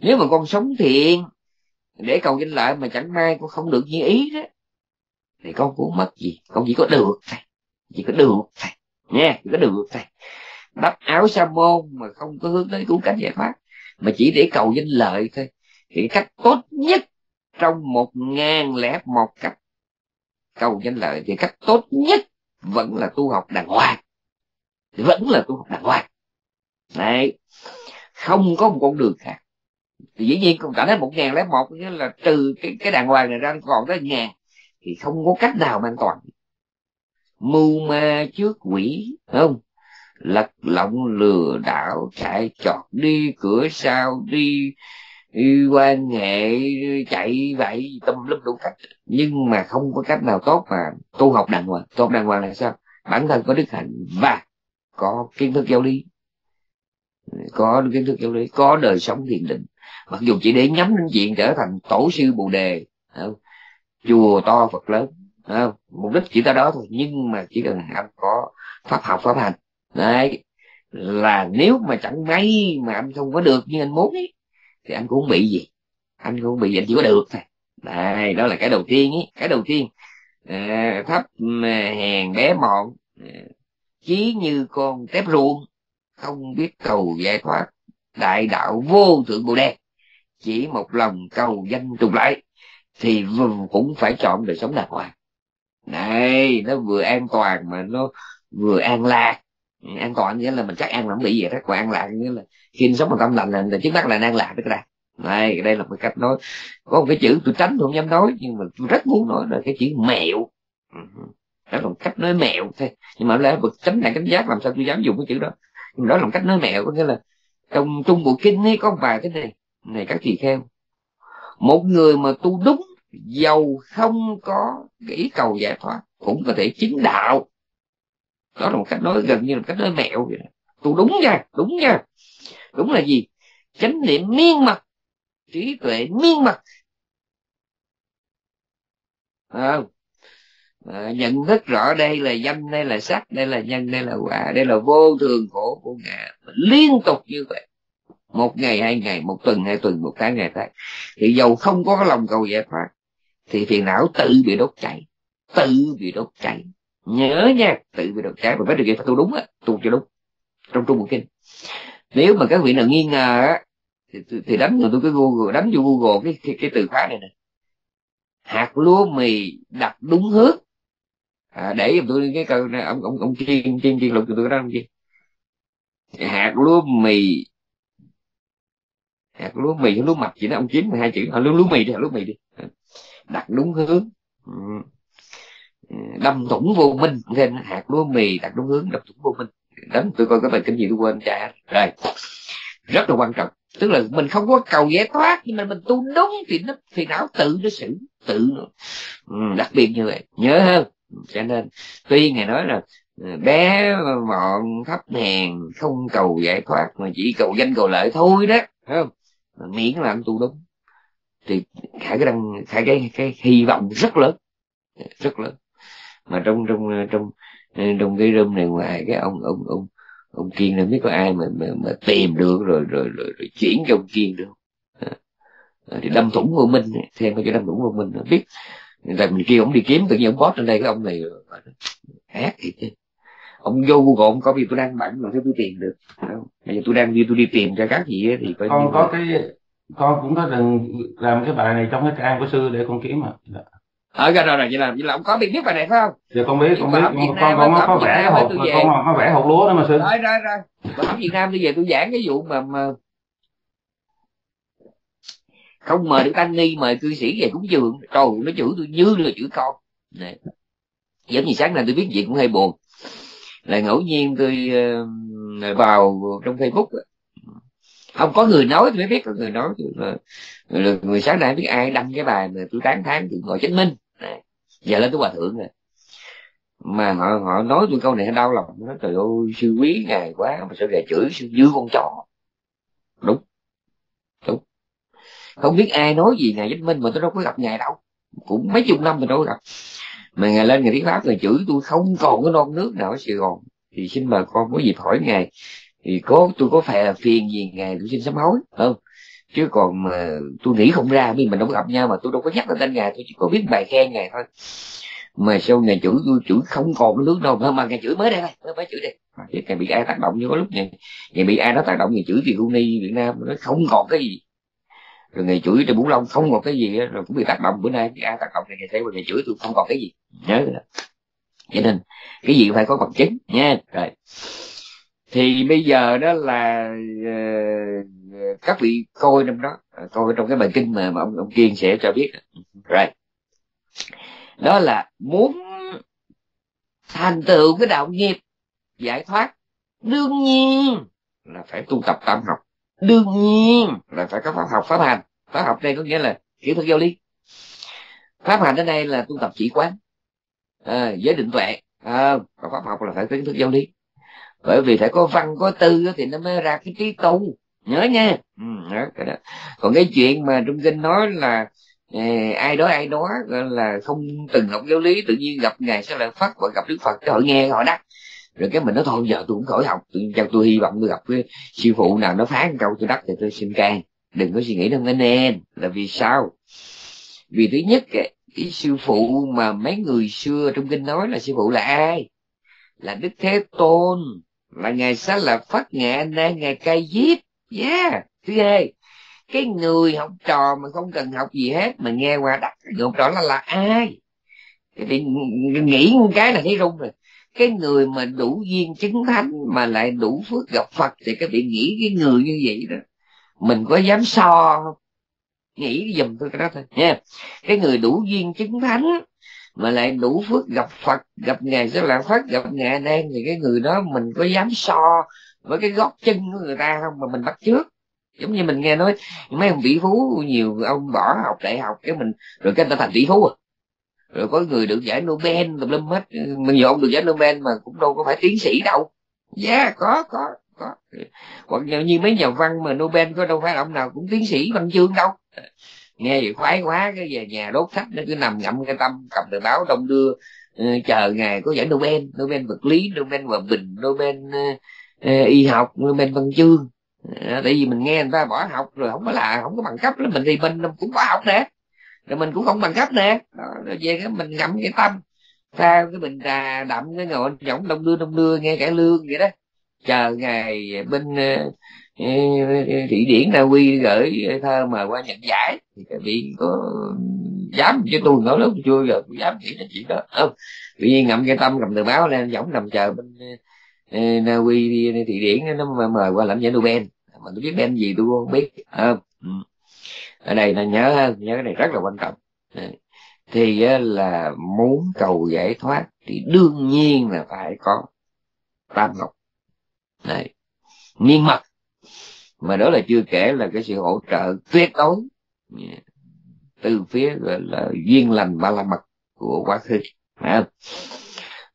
Nếu mà con sống thiện để cầu danh lợi mà chẳng may con không được như ý đó thì con cũng mất gì? Con chỉ có được thôi. Chỉ có được thôi. Nha, chỉ có được thôi. Đắp áo sa môn mà không có hướng tới cứu cánh giải thoát mà chỉ để cầu danh lợi thôi. Thì cách tốt nhất trong một ngàn lẻ một cách cầu danh lợi, thì cách tốt nhất vẫn là tu học đàng hoàng. Vẫn là tu học đàng hoàng. Đấy. Không có một con đường khác. Thì dĩ nhiên cũng cảm thấy một ngàn lẻ một nghĩa là trừ cái cái đàng hoàng này ra, còn tới ngàn thì không có cách nào an toàn. Mưu ma trước quỷ không? Lật lọng lừa đảo chạy chọt đi cửa sau đi, đi quan hệ chạy vậy tâm lum đủ cách. Nhưng mà không có cách nào tốt mà tu học đàng hoàng. Tu học đàng hoàng là sao? Bản thân có đức hạnh và có kiến thức giáo lý. Có kiến thức giáo lý có đời sống thiền định. Mặc dù chỉ để nhắm đến chuyện trở thành tổ sư bồ đề không? Chùa to phật lớn. Không? mục đích chỉ tới đó thôi nhưng mà chỉ cần anh có pháp học pháp hành. Đấy. Là nếu mà chẳng may mà anh không có được như anh muốn ấy thì anh cũng không bị gì? Anh cũng không bị gì? Anh chỉ có được thôi. Đây đó là cái đầu tiên ấy. Cái đầu tiên à, thấp à, hèn bé mọn à, chí như con tép ruộng không biết cầu giải thoát. Đại đạo vô thượng bồ đề chỉ một lòng cầu danh trục lại thì cũng phải chọn đời sống đàng hoàng. Này nó vừa an toàn mà nó vừa an lạc. Ừ, an toàn nghĩa là mình chắc an là không bị gì đó còn an lạc nghĩa là khi sống bằng tâm lành là, là trước mắt là an lạc đó ra này đây là một cách nói có một cái chữ tôi tránh tôi không dám nói nhưng mà tôi rất muốn nói là cái chữ mẹo. Ừ, đó là một cách nói mẹo thôi. Nhưng mà lẽ bực tránh này cánh giác làm sao tôi dám dùng cái chữ đó? Nhưng đó là một cách nói mẹo có nghĩa là trong trung bộ kinh ấy có vài cái này này các tỳ kheo một người mà tu đúng giàu không có kỹ cầu giải thoát cũng có thể chứng đạo. Đó là một cách nói gần như là một cách nói mẹo vậy đó. tu đúng nha đúng nha. Đúng là gì? Chánh niệm miên mật trí tuệ miên mật à, à, nhận thức rõ đây là danh đây là sắc đây là nhân đây là quả đây là vô thường khổ của ngã liên tục như vậy một ngày hai ngày một tuần hai tuần một tháng hai tháng. Thì dầu không có lòng cầu giải thoát thì phiền não tự bị đốt cháy tự bị đốt cháy. Nhớ nha tự bị đốt cháy. Và phải điều kiện phải tu đúng á tu cho đúng. Trong trung bộ kinh. Nếu mà các vị nào nghi ngờ á thì, thì đánh tôi cái google đánh vô google cái cái, cái từ khóa này nè. Hạt lúa mì đặt đúng hướng. À, để giùm tôi cái câu này ông ông ông chiên chiên chiên lục cho tôi đó ông chiên hạt lúa mì hạt lúa mì lúa mạch chỉ nó ông chín hai chữ à, lúa lúa mì đi lúa mì đi. Đặt đúng hướng. Ừ. Ừ, đâm thủng vô minh thêm hạt lúa mì đặt đúng hướng đâm thủng vô minh. Đánh tôi coi cái bài kinh gì tôi quên cha rồi. Rất là quan trọng. Tức là mình không có cầu giải thoát nhưng mà mình tu đúng thì nó thì não tự nó xử tự ừ, đặc biệt như vậy. Nhớ hơn. Cho nên tuy ngài nói là ờ, bé mọn thấp hèn không cầu giải thoát mà chỉ cầu danh cầu lợi thôi đó phải không? Miễn là anh tu đúng. Thì khải cái đăng khải cái cái hy vọng rất lớn. Rất lớn. Mà trong trong trong trong cái room này ngoài cái ông ông ông ông kiên là biết có ai mà mà, mà tìm được rồi rồi rồi, rồi chuyển cho ông kiên được. À, à thì đâm thủng vô minh xem cái đâm thủng vô minh biết. Tại mình kia ông đi kiếm tự nhiên ông boss trên đây cái ông này hát thì chứ ông vô google ông có vì tôi đang bận mà theo tôi tìm được. Bây giờ tôi đang đi tôi đi tìm cho các gì thì coi con có cái con cũng có đừng làm cái bài này trong cái trang của sư để con kiếm mà. Ở ra rồi vậy là vậy là ông có biết biết bài này phải không? Dạ con biết con biết con con, con có vẽ hộp con có vẽ hộp lúa đó mà sư. Rồi rồi rồi. Bảo học Việt Nam tôi về tôi giảng cái vụ mà, mà không mời được tăng ni mời cư sĩ về cúng dường. Trời nó chửi tôi như là chửi con. Này. giống như sáng nay tôi biết gì cũng hơi buồn là ngẫu nhiên tôi uh, vào trong facebook không có người nói tôi mới biết có người nói mà người, người sáng nay biết ai đăng cái bài mà tôi tán thán thì ngồi chứng minh. Này. giờ lên tôi hòa thượng rồi. Mà họ họ nói tôi câu này đau lòng. Nó trời ơi sư quý ngài quá mà sao về chửi sư như con chó? Đúng. Đúng. Không biết ai nói gì ngài chứng minh mà tôi đâu có gặp ngài đâu. Cũng mấy chục năm tôi đâu có gặp mà ngài lên ngài thuyết pháp ngài chửi tôi không còn cái non nước nào ở sài gòn. Thì xin mời con có dịp hỏi ngài. Thì có tôi có phải phiền gì ngài tôi xin sám hối không? Chứ còn mà tôi nghĩ không ra vì mình đâu có gặp nhau mà tôi đâu có nhắc đến tên ngài tôi chỉ có biết bài khen ngài thôi. Mà sau ngày chửi tôi chửi không còn cái nước đâu. Mà, mà ngày chửi mới đây thôi mới chửi đây. Mà ngày bị ai tác động như có lúc này ngày bị ai đó tác động ngày chửi thì ni việt nam nó không còn cái gì. Rồi ngày chửi trên bún long không còn cái gì rồi cũng bị tác động. Bữa nay cái ai tác động thì ngày thấy ngày chửi tôi không còn cái gì nhớ rồi cho nên cái gì phải có bằng chứng nha rồi. Thì bây giờ đó là uh, các vị coi trong đó ờ, coi trong cái bài kinh mà, mà ông ông kiên sẽ cho biết. Rồi. Đó là muốn thành tựu cái đạo nghiệp giải thoát đương nhiên là phải tu tập tam học. Đương nhiên là phải có pháp học pháp hành. Pháp học đây có nghĩa là kỹ thuật giáo lý. Pháp hành ở đây là tu tập chỉ quán. Ờ, à, giới định tuệ. À, và pháp học là phải kiến thức giáo lý. Bởi vì phải có văn có tư thì nó mới ra cái trí tu. Nhớ nha. Ừ, đó, cái đó. còn cái chuyện mà trung kinh nói là eh, ai đó ai đó là không từng học giáo lý tự nhiên gặp ngài sẽ lại phát và gặp đức phật cái họ nghe họ đắc. Rồi cái mình nói thôi giờ tôi cũng khỏi học tôi, cho tôi hy vọng tôi gặp cái sư phụ nào nó phán câu tôi đắc thì tôi xin can. Đừng có suy nghĩ đâu anh em là vì sao? Vì thứ nhất cái, sư phụ mà mấy người xưa trong kinh nói là sư phụ là ai? Là đức thế tôn là ngài xá là phát nghệ na ngài cai diếp. Yeah thứ hai cái người học trò mà không cần học gì hết mà nghe qua đắc người học trò là là ai? Thì nghĩ một cái là thấy rung rồi. Cái người mà đủ duyên chứng thánh mà lại đủ phước gặp phật thì các vị nghĩ cái người như vậy đó. Mình có dám so không? Nghĩ dùm tôi cái đó thôi. Nha. Cái người đủ duyên chứng thánh mà lại đủ phước gặp phật gặp ngài sẽ lạc phát gặp ngài đen thì cái người đó mình có dám so với cái gót chân của người ta không? Mà mình bắt trước giống như mình nghe nói mấy ông tỷ phú nhiều ông bỏ học đại học cái mình rồi cái người ta thành tỷ phú à. Rồi có người được giải Nobel tùm lum hết. Mình nhiều ông được giải Nobel mà cũng đâu có phải tiến sĩ đâu. Dạ yeah, có có có. Hoặc như mấy nhà văn mà Nobel có đâu phải ông nào cũng tiến sĩ văn chương đâu nghe thì khoái quá cái về nhà đốt sách nó cứ nằm ngậm cái tâm cầm tờ báo đông đưa ờ, chờ ngày có giải Nobel Nobel vật lý Nobel hòa bình Nobel uh, y học Nobel văn chương. À, tại vì mình nghe người ta bỏ học rồi không có là không có bằng cấp đó mình thì mình cũng bỏ học nè. Rồi mình cũng không bằng cấp nè. Đó, rồi về cái mình ngậm cái tâm pha cái bình trà đậm cái ngồi nhõng đông đưa đông đưa nghe cải lương vậy đó. Chờ ngày bên uh, thị điển na uy gửi thơ mà qua nhận giải? Thì các vị có dám chứ tôi nói lúc chưa giờ tôi dám nghĩ đến chuyện đó. Không, tự nhiên ngậm cái tâm cầm tờ báo lên giống nằm chờ bên na uy thị điển, nó mời qua lãnh giải nobel. Mà tôi biết đem gì tôi không biết. Không ừ. ở đây là nhớ nhớ cái này rất là quan trọng. Thì là muốn cầu giải thoát thì đương nhiên là phải có tam ngọc. Này miên mật mà đó là chưa kể là cái sự hỗ trợ tuyệt đối từ phía, gọi là, duyên lành ba la mật của quá khứ. À.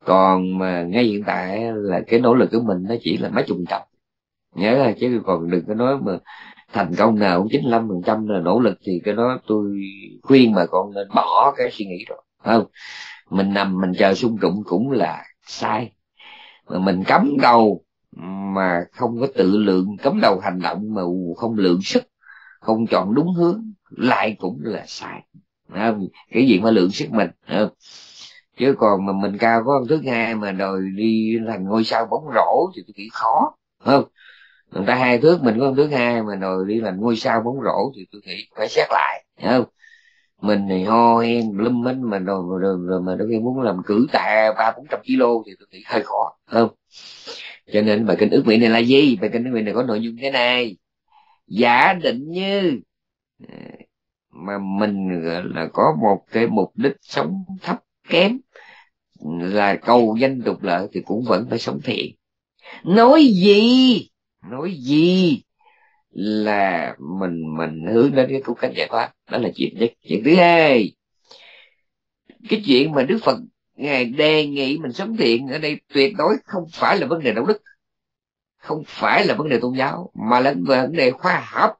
còn mà ngay hiện tại là cái nỗ lực của mình nó chỉ là mấy chục trăm nhớ là chứ còn đừng có nói mà thành công nào cũng chín mươi lăm phần trăm là nỗ lực thì cái đó tôi khuyên mà con nên bỏ cái suy nghĩ rồi. Không? Mình nằm mình chờ sung trụng cũng là sai. Mà mình cấm đầu mà không có tự lượng cấm đầu hành động mà không lượng sức không chọn đúng hướng lại cũng là sai không? cái gì mà lượng sức mình không? chứ còn mà mình cao có thứ hai mà đòi đi thành ngôi sao bóng rổ thì tôi nghĩ khó không người ta hai thước mình có thứ hai mà đòi đi thành ngôi sao bóng rổ thì tôi nghĩ phải xét lại không mình thì ho hen lum hết mà rồi, rồi, rồi mà đôi khi muốn làm cử tạ ba bốn trăm kg thì tôi nghĩ hơi khó không cho nên bài kinh ước nguyện này là gì? Bài kinh ước nguyện này có nội dung thế này. Giả định như à, mà mình là, có một cái mục đích sống thấp kém, là cầu danh tục lợi thì cũng vẫn phải sống thiện. Nói gì? Nói gì là mình mình hướng đến cái cung cách giải thoát? Đó là chuyện nhất. Chuyện thứ hai, cái chuyện mà đức phật ngài đề nghị mình sống thiện ở đây tuyệt đối không phải là vấn đề đạo đức, không phải là vấn đề tôn giáo, mà là vấn đề khoa học,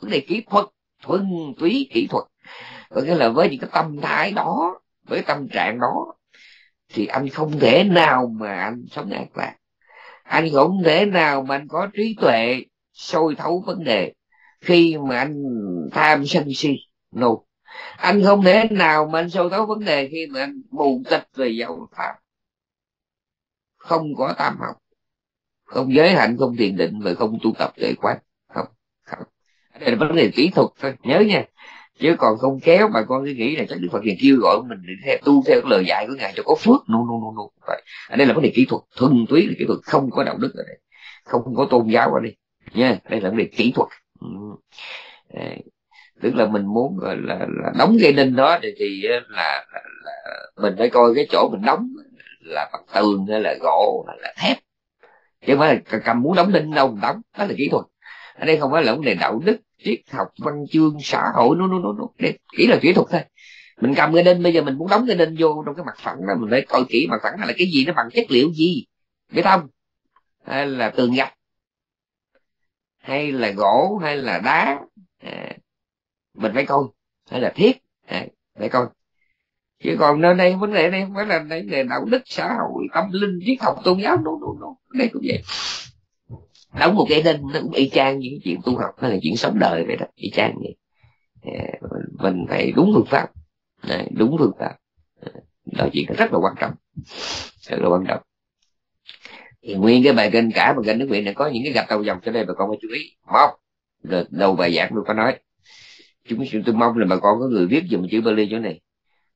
vấn đề kỹ thuật, thuần túy kỹ thuật. Có nghĩa là với những cái tâm thái đó, với tâm trạng đó, thì anh không thể nào mà anh sống an lạc anh không thể nào mà anh có trí tuệ sôi thấu vấn đề khi mà anh tham sân si. No anh không thể nào mà anh sâu thấu vấn đề khi mà anh mù tịch về giáo pháp. Không có tam học. Không giới hạnh không thiền định và không tu tập tuệ quán. Không không. Đây là vấn đề kỹ thuật thôi. Nhớ nha. Chứ còn không kéo mà con cứ nghĩ là chắc đức phật thì kêu gọi mình để theo, tu theo cái lời dạy của ngài cho có phước. No no no no. Vậy ở đây là vấn đề kỹ thuật. Thuần túy là kỹ thuật. Không có đạo đức ở đây. Không có tôn giáo ở đây. Nha. Đây là vấn đề kỹ thuật. Ừ tức là mình muốn là, là đóng cái đinh đó thì, thì là, là, là mình phải coi cái chỗ mình đóng là bằng tường hay là gỗ hay là thép. Chứ không phải là cầm muốn đóng đinh đâu mình đóng. Đó là kỹ thuật. Ở đây không phải là vấn đề đạo đức triết học văn chương xã hội nó nó nó nó kỹ là kỹ thuật thôi. Mình cầm cái đinh bây giờ mình muốn đóng cái đinh vô trong cái mặt phẳng đó mình phải coi kỹ mặt phẳng là cái gì nó bằng chất liệu gì? Bê tông hay là tường gạch? Hay là gỗ? Hay là đá? À, mình phải coi hay là thiết. À, phải coi chứ còn nơi đây vấn đề đây không phải là vấn đề đạo đức xã hội tâm linh triết học tôn giáo. Đúng đúng đúng đây cũng vậy. Đóng một cái đinh nó cũng y chang những chuyện tu học hay là chuyện sống đời vậy đó. Y chang vậy. À, mình phải đúng phương pháp. À, đúng phương pháp. À, đó chuyện rất là quan trọng. Rất là quan trọng. Thì nguyên cái bài kinh cả bài kinh nước nguyện này có những cái gạch đầu dòng cho đây bà con phải chú ý. Một rồi đầu bài giảng tôi có nói chúng tôi mong là bà con có người viết dùm chữ Bali chỗ này.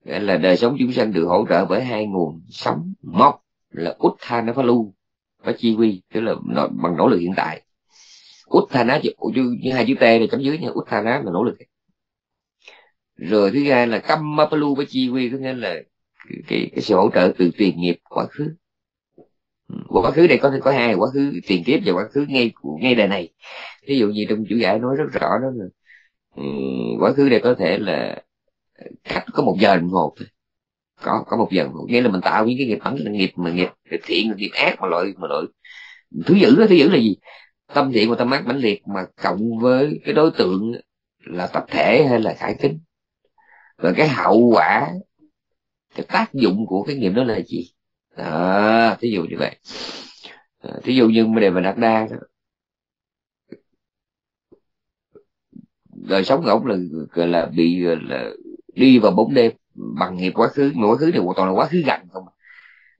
Là đời sống chúng sanh được hỗ trợ bởi hai nguồn sống móc là Uttanapalu và chi quy tức là bằng nỗ lực hiện tại. Uthana như, như hai chữ T này chấm dưới nha Uthana là nỗ lực. Rồi thứ hai là Kammapalu với chi quy có nghĩa là cái, cái, cái sự hỗ trợ từ tiền nghiệp quá khứ. Quá khứ đây có thể có hai quá khứ tiền kiếp và quá khứ ngay ngay đời này. Ví dụ như trong chủ giải nói rất rõ đó là Ừ, quá khứ đây có thể là khách có một giờ đồng hồ thôi. Có có một giờ đồng hồ. Nghĩa là mình tạo những cái nghiệp ẩn là nghiệp mà nghiệp, nghiệp thiện nghiệp ác mà loại mà loại. Thứ dữ đó thứ dữ là gì? Tâm thiện và tâm ác mãnh liệt mà cộng với cái đối tượng là tập thể hay là khải tính và cái hậu quả cái tác dụng của cái nghiệp đó là gì? À, thí dụ như vậy. À, thí dụ như đề về đặt đa đó đời sống của ông là là bị là đi vào bóng đêm bằng nghiệp quá khứ mà quá khứ hoàn toàn là quá khứ gần không à.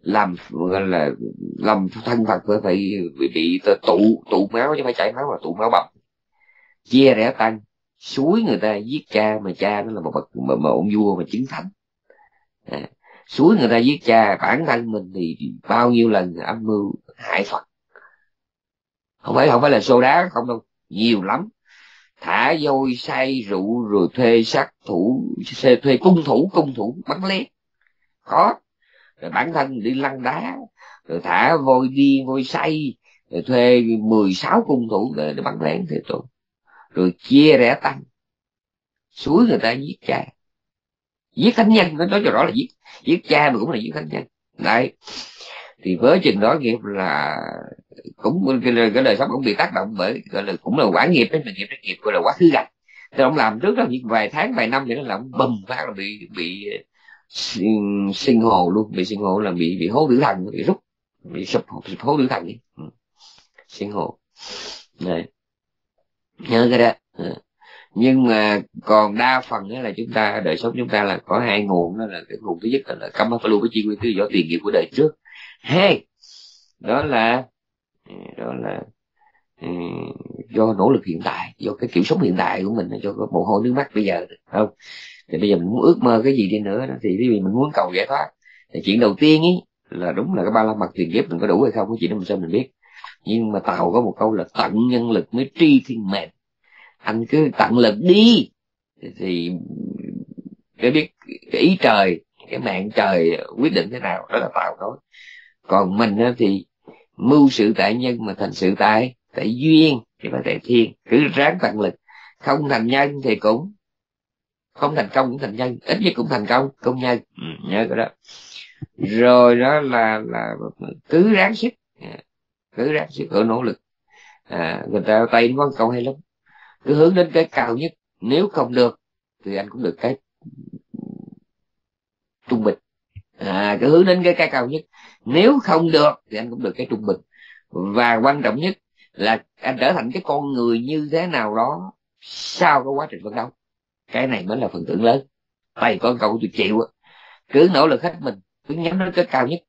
làm là làm thân phật phải phải bị, bị tụ tụ máu chứ phải chảy máu mà tụ máu bầm. Chia rẽ tăng suối người ta giết cha mà cha nó là một bậc mà, mà ông vua mà chứng thánh. À, suối người ta giết cha bản thân mình thì bao nhiêu lần âm mưu hại phật. Không phải không phải là xô đá không đâu nhiều lắm thả voi say rượu rồi thuê sát thủ thuê cung thủ cung thủ bắn lén. Khó. Rồi bản thân đi lăn đá rồi thả voi đi voi say rồi thuê 16 cung thủ để, để bắn lén thì tụi rồi chia rẽ tăng. Suối người ta giết cha. Giết thánh nhân nó nói cho rõ là giết. Giết cha mà cũng là giết thánh nhân. Đấy. Thì với chừng đó nghiệp là cũng cái, cái đời sống cũng bị tác động bởi gọi là cũng là quả nghiệp đấy mà nghiệp cái nghiệp gọi là quá khứ gạch thì ông làm trước đó những vài tháng vài năm thì nó làm bầm phát là bị bị sinh, sinh hồ luôn bị sinh hồ là bị bị hố tử thần bị rút bị sụp, sụp hố tử thần ấy. sinh hồ này nhớ cái đó nhưng mà còn đa phần là chúng ta đời sống chúng ta là có hai nguồn đó là cái nguồn thứ nhất là, là căm lưu với chi nguyên tư do tiền nghiệp của đời trước hai đó là đó là ừ, do nỗ lực hiện tại, do cái kiểu sống hiện tại của mình cho cái mồ hôi nước mắt bây giờ, không? Thì bây giờ mình muốn ước mơ cái gì đi nữa thì vì mình muốn cầu giải thoát, thì chuyện đầu tiên ý, là đúng là cái ba la mặt tiền kiếp mình có đủ hay không, cái chuyện đó mình sao mình biết. Nhưng mà tàu có một câu là tận nhân lực mới tri thiên mệnh. Anh cứ tận lực đi. Thì để biết cái ý trời, cái mạng trời quyết định thế nào, đó là tàu nói còn mình thì mưu sự tại nhân mà thành sự tại tại duyên thì phải tại thiên. Cứ ráng tăng lực. Không thành nhân thì cũng không thành công cũng thành nhân. Ít nhất cũng thành công công nhân. Ừ, nhớ cái đó. Rồi đó là là cứ ráng sức. À, cứ ráng sức ở nỗ lực. À, người ta tay có câu hay lắm. Cứ hướng đến cái cao nhất. Nếu không được thì anh cũng được cái trung bình. À, cứ hướng đến cái cái cao nhất nếu không được thì anh cũng được cái trung bình. Và quan trọng nhất là anh trở thành cái con người như thế nào đó sau cái quá trình vận động cái này mới là phần thưởng lớn. Thầy con cậu tôi chịu cứ nỗ lực hết mình cứ nhắm đến cái cao nhất.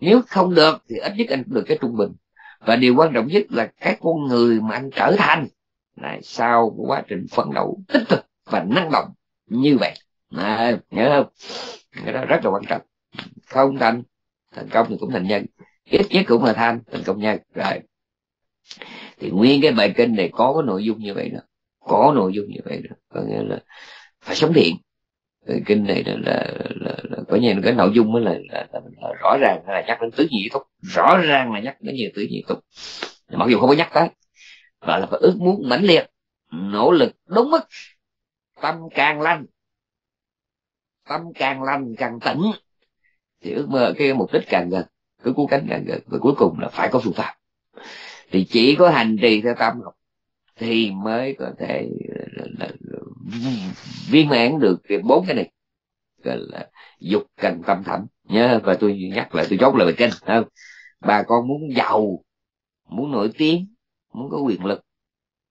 Nếu không được thì ít nhất anh cũng được cái trung bình. Và điều quan trọng nhất là cái con người mà anh trở thành này sau quá trình phấn đấu tích cực và năng động như vậy. À, nhớ không? Cái đó rất là quan trọng. Không thành thành công thì cũng thành nhân. Ít nhất cũng là thanh thành công nhân. Rồi. Thì nguyên cái bài kinh này có cái nội dung như vậy đó có nội dung như vậy đó có nghĩa là phải sống thiện. Cái kinh này là là, là, là có như cái nội dung mới là, là, là, là rõ ràng là nhắc đến tứ nhị thúc rõ ràng là nhắc đến nhiều tứ nhị thúc mặc dù không có nhắc tới và là phải ước muốn mãnh liệt nỗ lực đúng mức. Tâm càng lành tâm càng lành càng tỉnh thì ước mơ cái mục đích càng gần cái cứu cánh càng gần và cuối cùng là phải có phương pháp. Thì chỉ có hành trì theo tâm học thì mới có thể là, là, là, viên mãn được bốn cái này gọi là dục cần tâm thẩm nhớ và tôi nhắc lại tôi chốt lại bài kinh không? Bà con muốn giàu muốn nổi tiếng muốn có quyền lực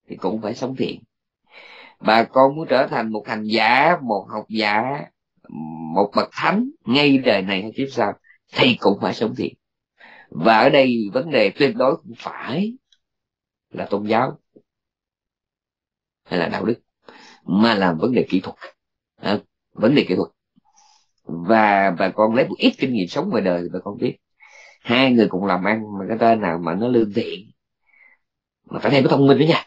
thì cũng phải sống thiện. Bà con muốn trở thành một hành giả một học giả một bậc thánh ngay đời này hay kiếp sau thì cũng phải sống thiện. Và ở đây vấn đề tuyệt đối không phải là tôn giáo hay là đạo đức mà là vấn đề kỹ thuật. À, vấn đề kỹ thuật. Và bà con lấy một ít kinh nghiệm sống ngoài đời bà con biết. Hai người cùng làm ăn mà cái tên nào mà nó lương thiện mà phải thêm cái thông minh nữa nha.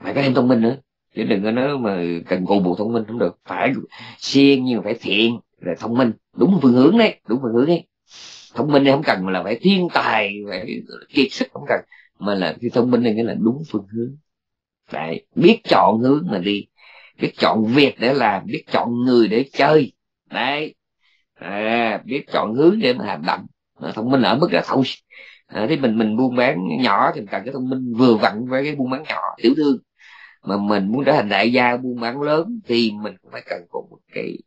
Phải có thêm thông minh nữa chứ đừng có nói mà cần cù bù thông minh không được. Phải siêng nhưng mà phải thiện là thông minh. Đúng phương hướng đấy đúng phương hướng đấy thông minh này không cần mà là phải thiên tài phải kiệt sức không cần. Mà là cái thông minh này nghĩa là đúng phương hướng. Phải biết chọn hướng mà đi. Biết chọn việc để làm biết chọn người để chơi. Đấy. À, biết chọn hướng để mà hành động. Thông minh ở mức đó thôi. À, thì mình mình buôn bán nhỏ thì mình cần cái thông minh vừa vặn với cái buôn bán nhỏ tiểu thương mà mình muốn trở thành đại gia buôn bán lớn thì mình cũng phải cần có một cái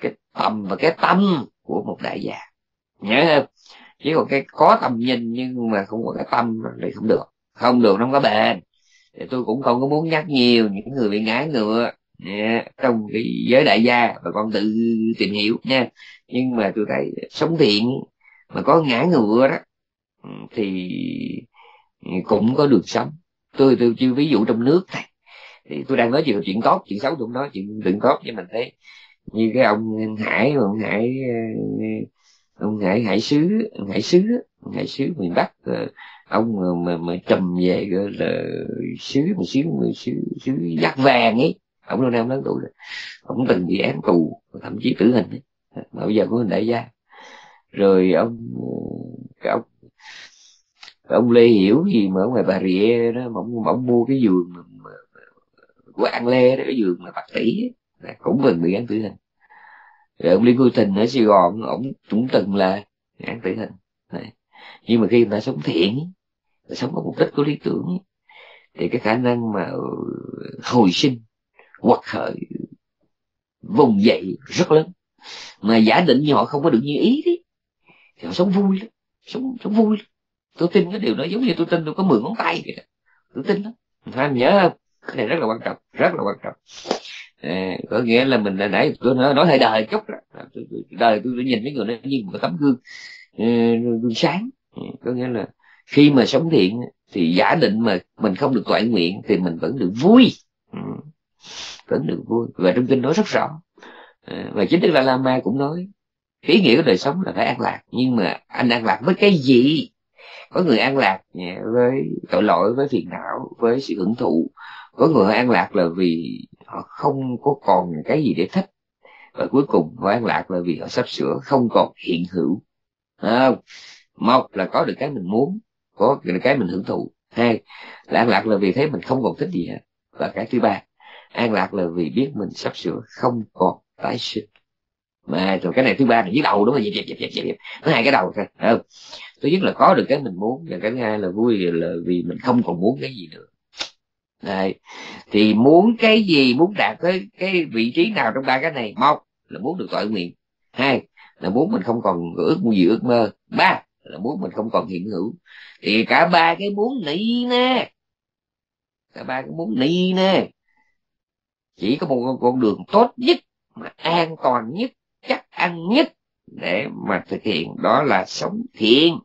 cái tầm và cái tâm của một đại gia. Nhớ không? Chứ còn cái có tầm nhìn nhưng mà không có cái tâm thì không được. Không được nó không có bền. Thì tôi cũng không có muốn nhắc nhiều những người bị ngã ngựa yeah, trong cái giới đại gia và con tự tìm hiểu nha nhưng mà tôi thấy sống thiện mà có ngã ngựa đó thì cũng có được sống. Tôi tôi chưa ví dụ trong nước này thì tôi đang nói chuyện chuyện tốt chuyện xấu tôi không nói chuyện chuyện tốt nhưng mình thấy như cái ông hải ông hải ờ, ông hải hải sứ ông hải sứ ông hải sứ miền bắc ờ, ông mà mà, mà trầm về gọi là xứ mà xứ xứ xứ dắt vàng ấy. Ông đâu năm lớn tuổi rồi ông từng bị án tù thậm chí tử hình ấy. mà bây giờ có hình đại gia. Rồi ông ờ, cái ông ông lê hiểu gì mà ở ngoài bà rịa đó mà ông, mà ông mua cái giường mà, của an lê đó, cái giường mà bạc tỷ cũng từng bị án tử hình. Rồi ông Lý Quy Tình ở Sài Gòn, ông cũng từng là án tử hình. Đấy. nhưng mà khi người ta sống thiện người sống có mục đích có lý tưởng thì cái khả năng mà hồi sinh hoặc khởi, vùng dậy rất lớn. Mà giả định như họ không có được như ý đấy, thì họ sống vui lắm, sống sống vui lắm. tôi tin cái điều đó giống như tôi tin tôi có mười ngón tay vậy đó. Tôi tin đó anh nhớ không? Cái này rất là quan trọng rất là quan trọng. À, có nghĩa là mình là nãy tôi nói, nói hơi đời chút rồi đời tôi, tôi nhìn mấy người đó như một cái tấm gương uh, gương sáng. Ừ, có nghĩa là khi mà sống thiện thì giả định mà mình không được toại nguyện thì mình vẫn được vui. Ừ. vẫn được vui. Và trong kinh nói rất rõ. À, và chính đức la lama cũng nói ý nghĩa của đời sống là phải an lạc. Nhưng mà anh an lạc với cái gì? Có người an lạc với tội lỗi với phiền não với sự hưởng thụ có người an lạc là vì họ không có còn cái gì để thích. Và cuối cùng họ an lạc là vì họ sắp sửa không còn hiện hữu. À, một là có được cái mình muốn có được cái mình hưởng thụ. Hai là an lạc là vì thế mình không còn thích gì hết. Và cái thứ ba an lạc là vì biết mình sắp sửa không còn tái sinh. Mà rồi cái này thứ ba là dưới đầu đúng không? Dẹp dẹp dẹp dẹp dẹp nó hai cái đầu thôi không? Thứ nhất là có được cái mình muốn và cái thứ hai là vui là vì mình không còn muốn cái gì nữa. Đây. thì muốn cái gì, muốn đạt tới cái vị trí nào trong ba cái này, một là muốn được tội nguyện, hai là muốn mình không còn ước gì ước mơ, ba là muốn mình không còn hiện hữu. Thì cả ba cái muốn nị nè cả ba cái muốn nị nè chỉ có một con đường tốt nhất, mà an toàn nhất, chắc ăn nhất để mà thực hiện, đó là sống thiện,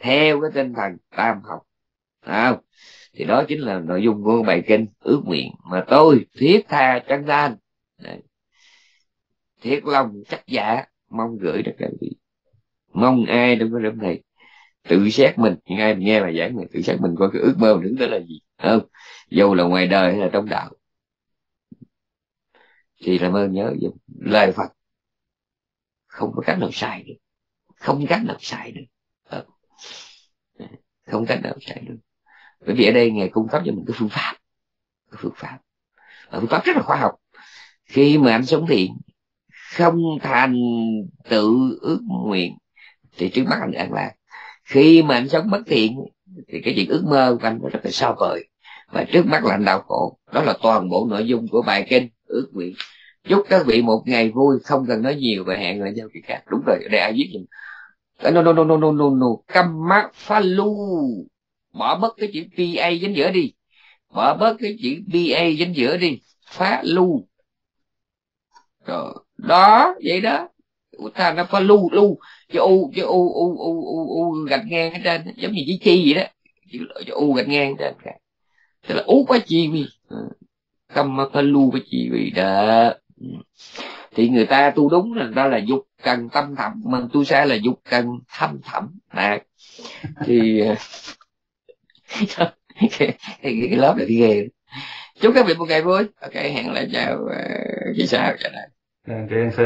theo cái tinh thần tam học. Không? Thì đó chính là nội dung của bài kinh ước nguyện mà tôi thiết tha chân tan thiết lòng, chắc giả, mong gửi được các vị. Mong ai trong cái điểm này tự xét mình. Ngay mình nghe bài giảng này, tự xét mình coi cái ước mơ mình đứng tới là gì không? Dù là ngoài đời hay là trong đạo. Thì làm ơn nhớ dùng lời phật. Không có cách nào sai được. Không cách nào sai được. Không? Cách nào sai được bởi vì ở đây ngài cung cấp cho mình cái phương pháp cái phương pháp và phương pháp rất là khoa học khi mà anh sống thiện không thành tự ước nguyện thì trước mắt anh an lạc khi mà anh sống bất thiện thì cái chuyện ước mơ của anh nó rất là xa vời và trước mắt là anh đau khổ đó là toàn bộ nội dung của bài kinh ước nguyện chúc các vị một ngày vui không cần nói nhiều và hẹn lại nhau kỳ khác đúng rồi đây ai viết gì no no no no no no no căm mắt pha lu bỏ bớt cái chữ pa dính giữa đi. Bỏ bớt cái chữ pa dính giữa đi. Phá lu. Rồi đó vậy đó. Ta nó có lu lu. Chữ u chữ u u u u u gạch ngang ở trên giống như chữ chi vậy đó. Chữ, chữ u gạch ngang trên cả tức là u quá chi mi. Cầm mắt pha lu quá chi vì đó. Ừ. Thì người ta tu đúng là đó là dục cần tâm thẳm mà tu sai là dục cần thâm thẳm à, thì cái, cái, cái lớp này thì ghê. Chúc các vị một ngày vui. Ok hẹn lại chào uh, chị sao chào đây chị sư